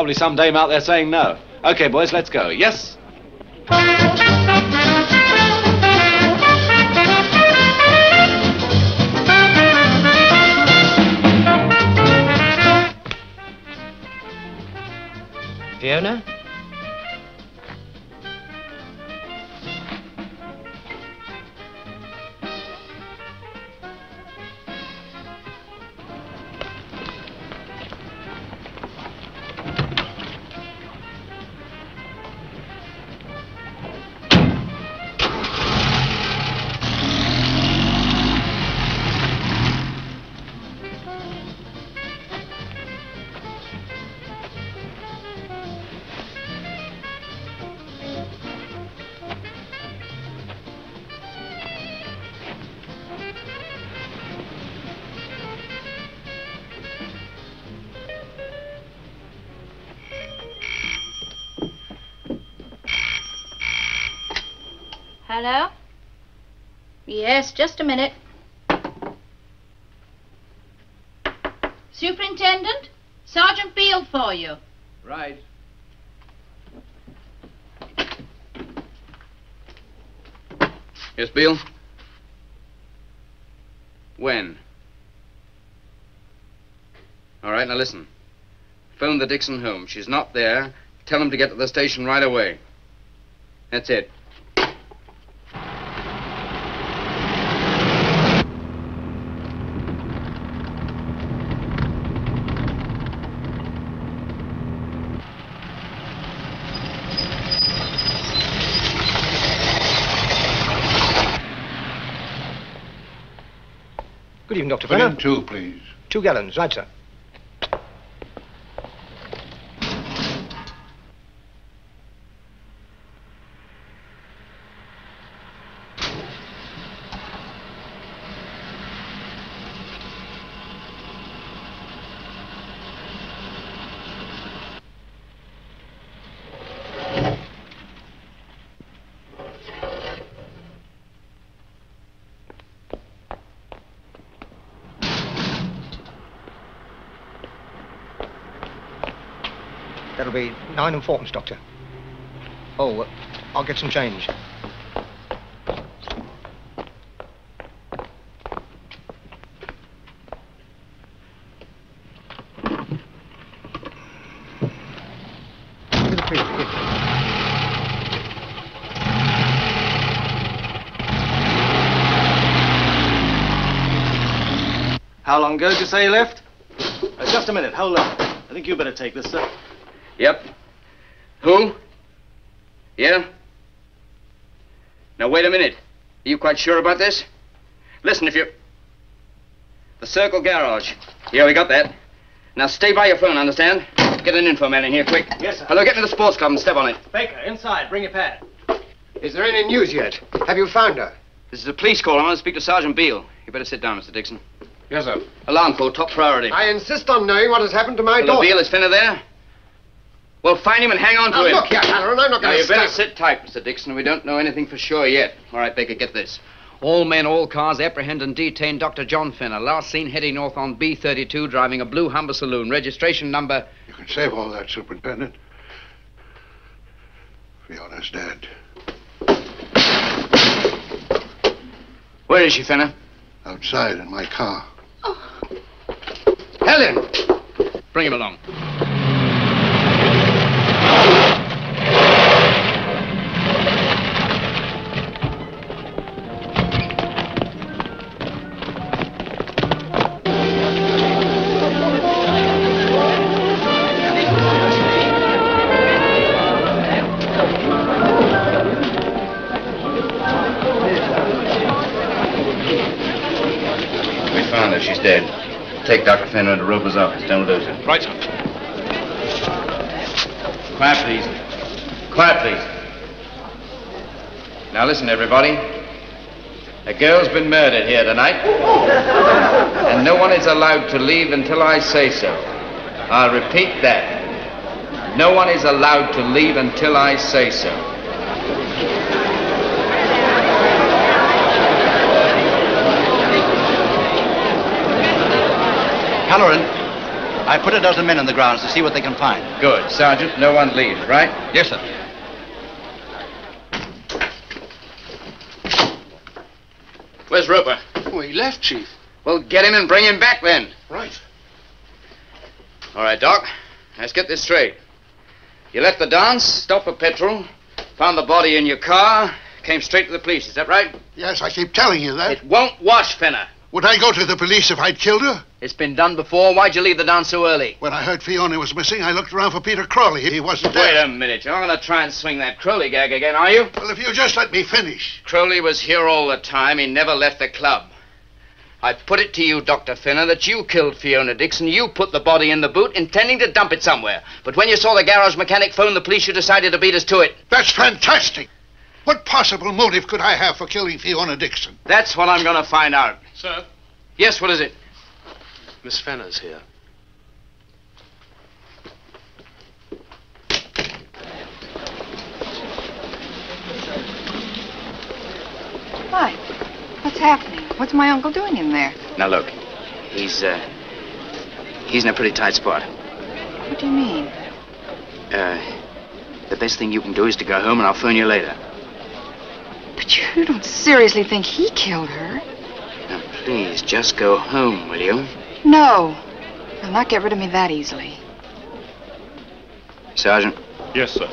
Probably some dame out there saying no. Okay, boys, let's go. Yes? Fiona? Yes, just a minute. Superintendent, Sergeant Beale for you. Right. Yes, Beale? When? All right, now listen. Phone the Dixon home. She's not there. Tell him to get to the station right away. That's it. Two, please. Two gallons, right, sir. Nine and fourpence, Doctor. Oh, uh, I'll get some change. Give the priest, quick. How long ago did you say you left? Uh, just a minute, hold on. I think you better take this, sir. Yep. Who? Yeah? Now, wait a minute. Are you quite sure about this? Listen, if you... The Circle Garage. Yeah, we got that. Now, stay by your phone, understand? Get an info man in here, quick. Yes, sir. Hello, get me the sports club and step on it. Baker, inside. Bring your pad. Is there any news yet? Have you found her? This is a police call. I want to speak to Sergeant Beale. You better sit down, Mr. Dixon. Yes, sir. Alarm code, top priority. I insist on knowing what has happened to my Hello, daughter. Beale, is Fenner there? Well, find him and hang on to Now, him. look here, Halloran, I'm not going you to better sit tight, Mr. Dixon. We don't know anything for sure yet. All right, Baker, get this. All men, all cars, apprehend and detain Dr. John Fenner. Last seen heading north on B32, driving a blue Humber saloon. Registration number. You can save all that, Superintendent. Fiona's dead. Where is she, Fenner? Outside in my car. Helen! Bring him along. Take Dr. Fenner to Roper's office. Don't lose her. Right, sir. Quiet, please. Quiet, please. Now listen, everybody. A girl's been murdered here tonight. And no one is allowed to leave until I say so. I'll repeat that. No one is allowed to leave until I say so. Halloran, I put a dozen men on the grounds to see what they can find. Good. Sergeant, no one leaves, right? Yes, sir. Where's Roper? Oh, he left, Chief. Well, get him and bring him back then. Right. All right, Doc. Let's get this straight. You left the dance, stopped for petrol, found the body in your car, came straight to the police. Is that right? Yes, I keep telling you that. It won't wash, Fenner. Would I go to the police if I'd killed her? It's been done before. Why'd you leave the dance so early? When I heard Fiona was missing, I looked around for Peter Crowley. He wasn't there. Wait a minute. You're not going to try and swing that Crowley gag again, are you? Well, if you just let me finish. Crowley was here all the time. He never left the club. I put it to you, Dr. Fenner, that you killed Fiona Dixon. You put the body in the boot, intending to dump it somewhere. But when you saw the garage mechanic phone the police, you decided to beat us to it. That's fantastic. What possible motive could I have for killing Fiona Dixon? That's what I'm going to find out. Sir, Yes, what is it? Miss Fenner's here. Why? What's happening? What's my uncle doing in there? Now, look. He's, uh. He's in a pretty tight spot. What do you mean? Uh. The best thing you can do is to go home, and I'll phone you later. But you don't seriously think he killed her? Now, Please, just go home, will you? No. You'll not get rid of me that easily. Sergeant? Yes, sir.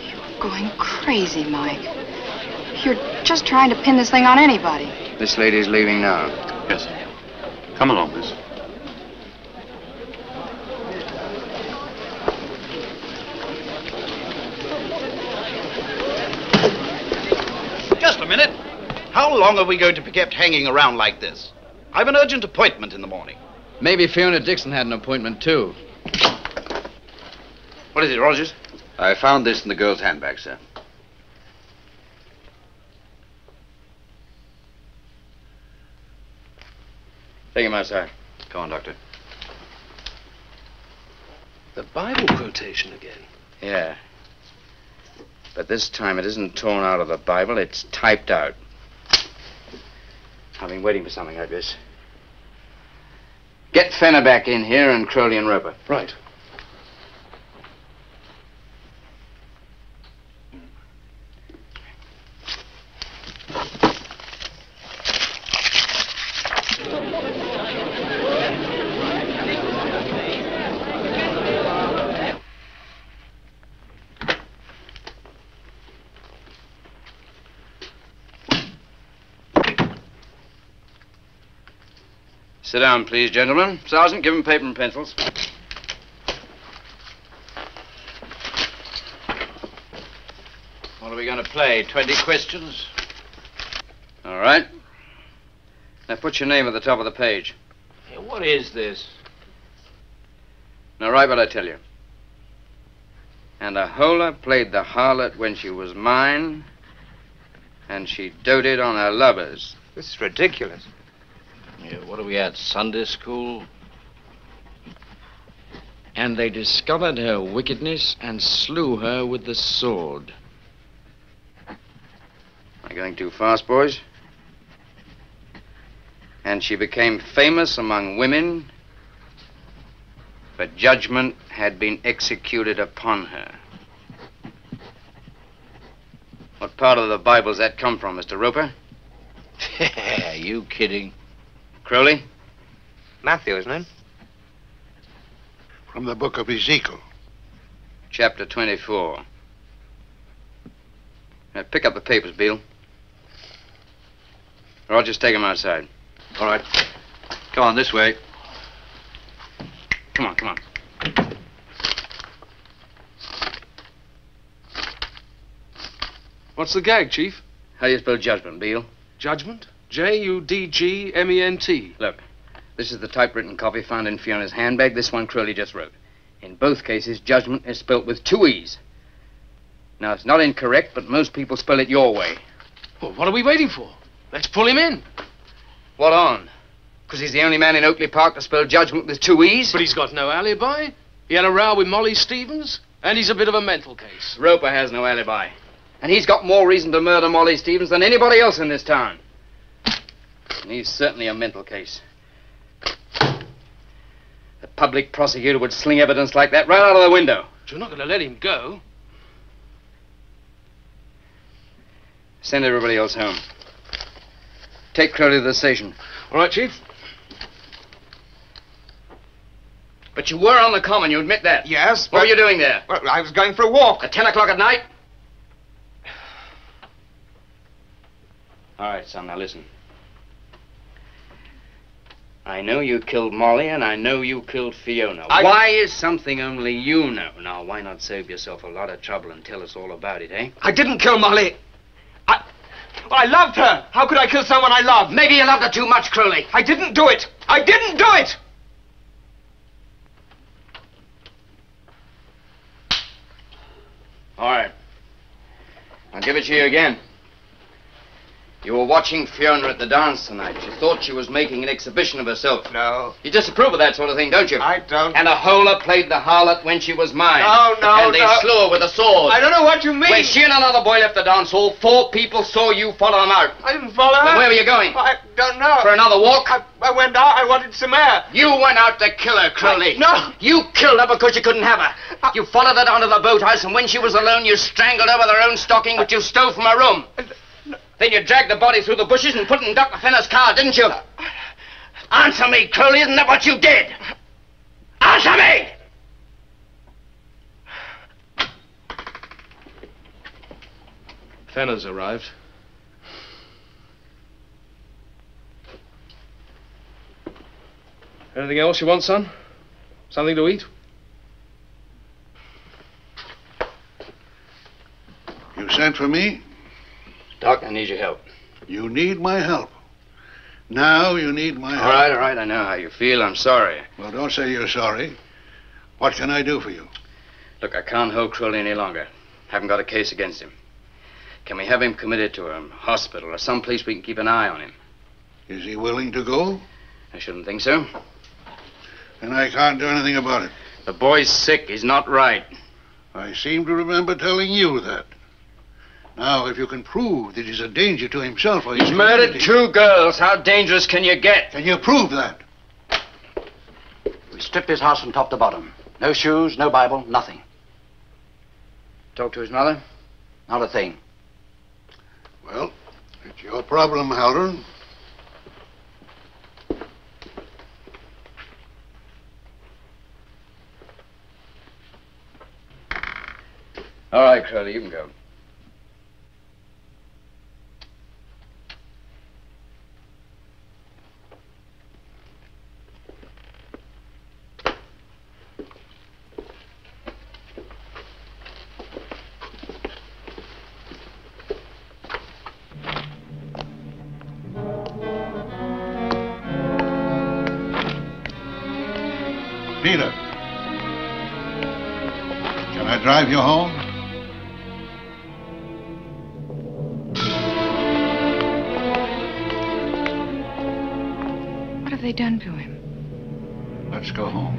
You're going crazy, Mike. You're just trying to pin this thing on anybody. This lady's leaving now. Yes, sir. Come along, miss. Just a minute. How long are we going to be kept hanging around like this? I've an urgent appointment in the morning. Maybe Fiona Dixon had an appointment, too. What is it, Rogers? I found this in the girl's handbag, sir. Take him outside. Go on, Doctor. The Bible quotation again. Yeah. But this time it isn't torn out of the Bible, it's typed out. I've been waiting for something like this. Get Fenner back in here and Crowley and Roper. Right. Sit down, please, gentlemen. Sergeant, give him paper and pencils. What are we going to play? Twenty questions? All right. Now put your name at the top of the page. Hey, what is this? Now write what I tell you. And Aholah played the harlot when she was mine, and she doted on her lovers. This is ridiculous. Yeah, what are we at? Sunday school? And they discovered her wickedness and slew her with the sword. Am I going too fast, boys? And she became famous among women, but judgment had been executed upon her. What part of the Bible's that come from, Mr. Roper? you kidding? Crowley? Matthew, isn't it? From the book of Ezekiel. Chapter 24. Now, pick up the papers, Beale. Or I'll just take him outside. All right. Come on, this way. Come on, come on. What's the gag, Chief? How do you spell judgment, Beale? Judgment? J U D G M E N T. Look, this is the typewritten copy found in Fiona's handbag. This one Crowley just wrote. In both cases, judgment is spelt with two E's. Now, it's not incorrect, but most people spell it your way. Well, what are we waiting for? Let's pull him in. What on? Because he's the only man in Oakley Park to spell judgment with two E's? But he's got no alibi. He had a row with Molly Stevens, and he's a bit of a mental case. Roper has no alibi. And he's got more reason to murder Molly Stevens than anybody else in this town. And he's certainly a mental case. The public prosecutor would sling evidence like that right out of the window. But you're not going to let him go. Send everybody else home. Take Crowley to the station. All right, Chief. But you were on the common, you admit that? Yes, What were you doing there? Well, I was going for a walk. At 10 o'clock at night? All right, son, now listen. I know you killed Molly, and I know you killed Fiona. I- Why is something only you know? Now, why not save yourself a lot of trouble and tell us all about it, eh? I didn't kill Molly. I, I loved her. How could I kill someone I loved? Maybe you loved her too much, Crowley. I didn't do it. I didn't do it. All right. I'll give it to you again. You were watching Fiona at the dance tonight. You thought she was making an exhibition of herself. No. You disapprove of that sort of thing, don't you? I don't. And Aholah played the harlot when she was mine. No, no, And they no. slew her with a sword. I don't know what you mean. When she and another boy left the dance hall, four people saw you follow them out. I didn't follow her. Then where were you going? I don't know. For another walk? I, I went out. I wanted some air. You went out to kill her, Crowley. No. You killed her because you couldn't have her. You followed her down to the boathouse, and when she was alone, you strangled her with her own stocking, which you stole from her room. Then you dragged the body through the bushes and put it in Dr. Fenner's car, didn't you? Answer me, Crowley, isn't that what you did? Answer me! Fenner's arrived. Anything else you want, son? Something to eat? You sent for me? Doc, I need your help. You need my help. Now you need my help. All right, all right, I know how you feel. I'm sorry. Well, don't say you're sorry. What can I do for you? Look, I can't hold Crowley any longer. Haven't got a case against him. Can we have him committed to a hospital or some place we can keep an eye on him? Is he willing to go? I shouldn't think so. Then I can't do anything about it. The boy's sick. He's not right. I seem to remember telling you that. Now, if you can prove that he's a danger to himself or his He's murdered community- two girls. How dangerous can you get? Can you prove that? We stripped his house from top to bottom. No shoes, no Bible, nothing. Talk to his mother? Not a thing. Well, it's your problem, Halloran. All right, Crowley, you can go. Peter. Can I drive you home? What have they done to him? Let's go home.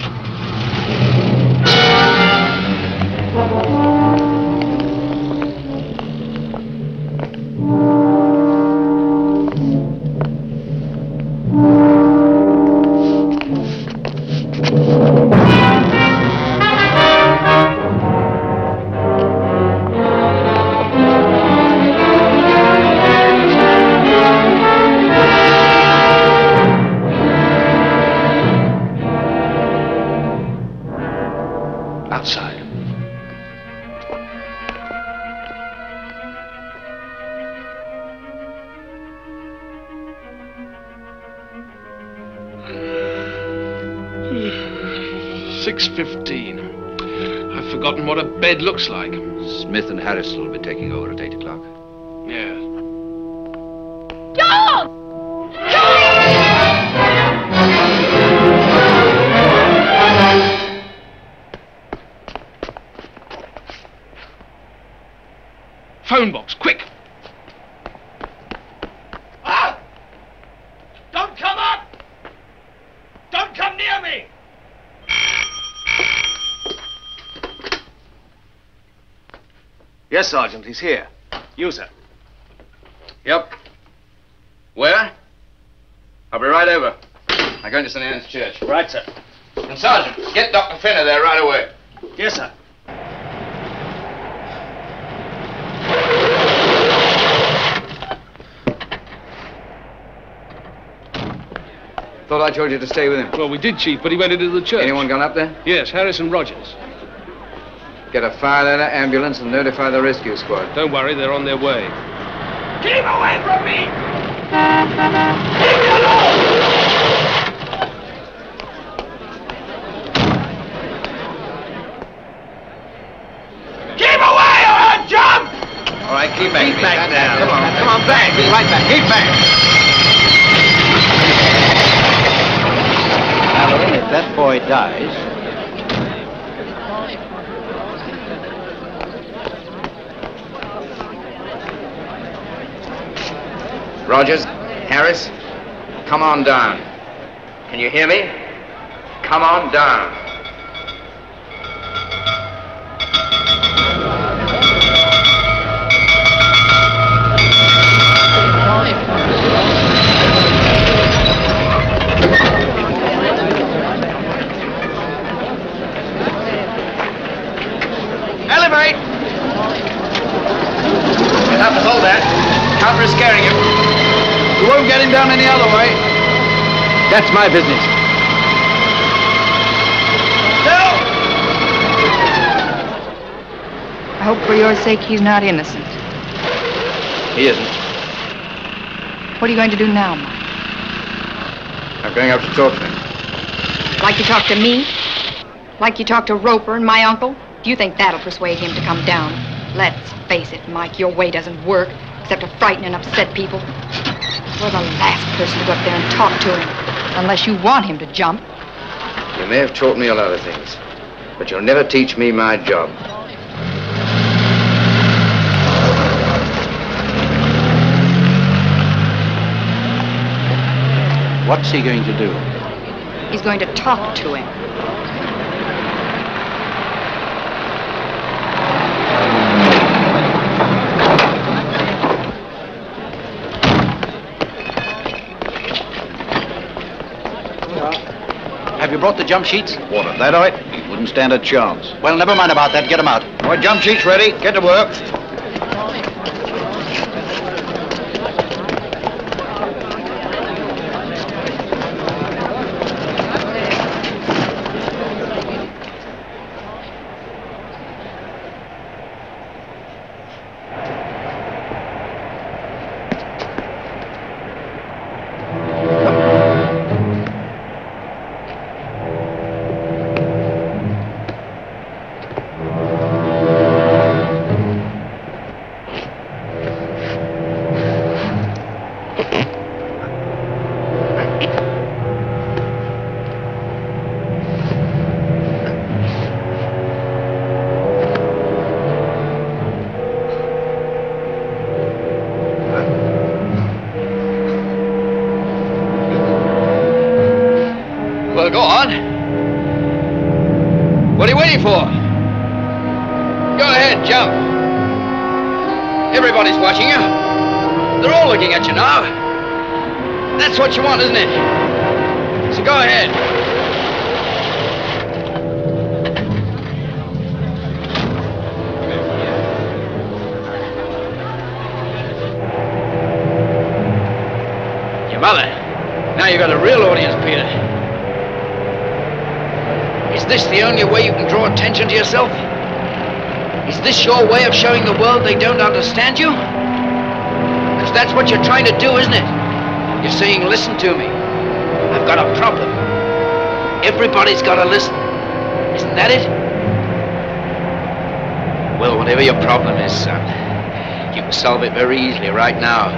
Looks like. Smith and Harris will be taking over at 8 o'clock. Yes, he's here. You, sir. Yep. Where? I'll be right over. I'm going to St. Anne's Church. Right, sir. And Sergeant, get Dr. Fenner there right away. Yes, sir. Thought I told you to stay with him. Well, we did, Chief, but he went into the church. Anyone gone up there? Yes, Harrison Rogers. Get a fire ladder, ambulance, and notify the rescue squad. Don't worry, they're on their way. Keep away from me! Keep away or I'll jump! All right, keep back. Keep back now. Come on, come on, back. Be right back. Keep back. Halloran, if that boy dies, Rogers, Harris, come on down. Can you hear me? Come on down. Elevate! You'll have to hold that. Counter escape. down any other way. That's my business. I hope for your sake he's not innocent. He isn't. What are you going to do now, Mike? I'm going up to talk to him. Like you talk to me? Like you talk to Roper and my uncle? Do you think that'll persuade him to come down? Let's face it, Mike, your way doesn't work, except to frighten and upset people. You're the last person to go up there and talk to him, unless you want him to jump. You may have taught me a lot of things, but you'll never teach me my job. What's he going to do? He's going to talk to him. Brought the jump sheets? What, if that it? He wouldn't stand a chance. Well, never mind about that. Get them out. All right, jump sheets ready. Get to work. Your way of showing the world they don't understand you? Because that's what you're trying to do, isn't it? You're saying, listen to me. I've got a problem. Everybody's got to listen. Isn't that it? Well, whatever your problem is, son, you can solve it very easily right now.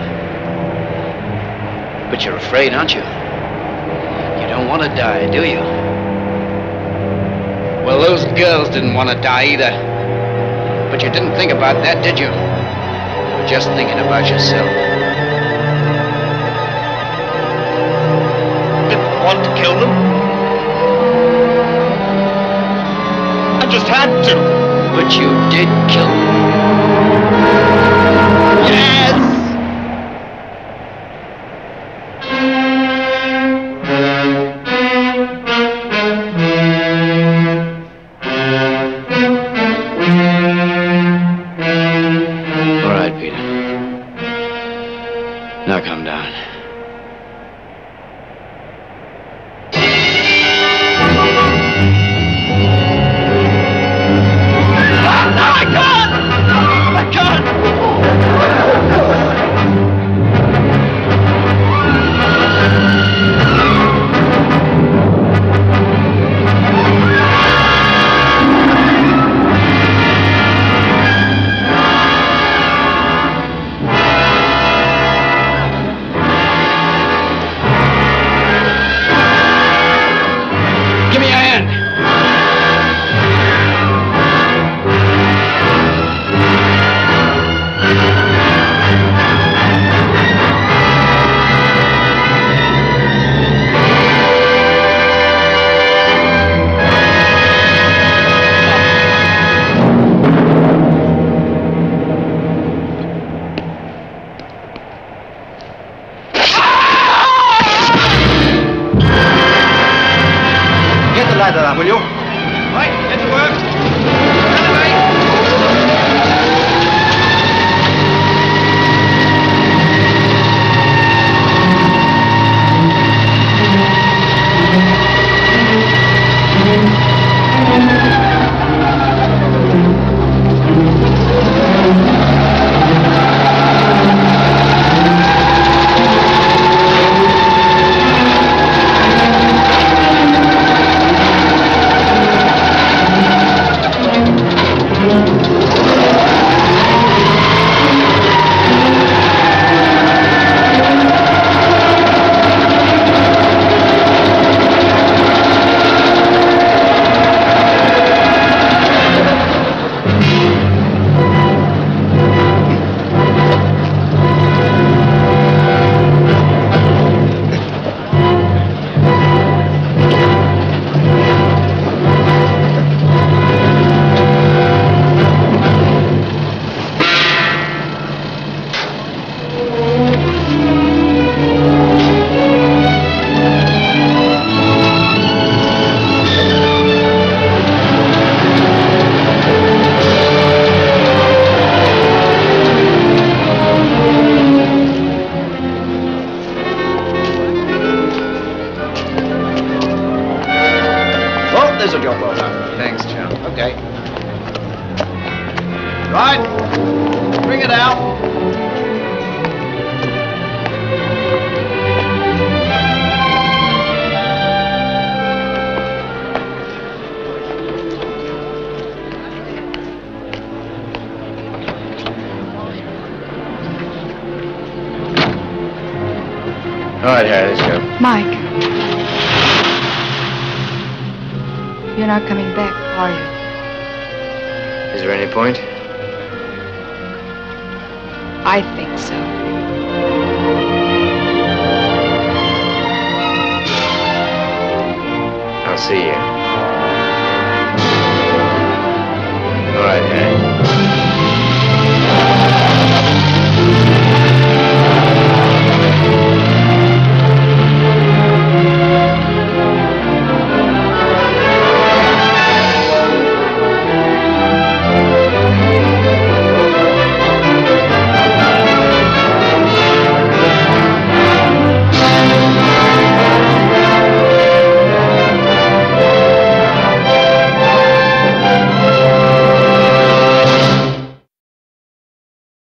But you're afraid, aren't you? You don't want to die, do you? Well, those girls didn't want to die either. But you didn't think about that, did you? You were just thinking about yourself. Didn't want to kill them. I just had to. But you did kill them. Yes!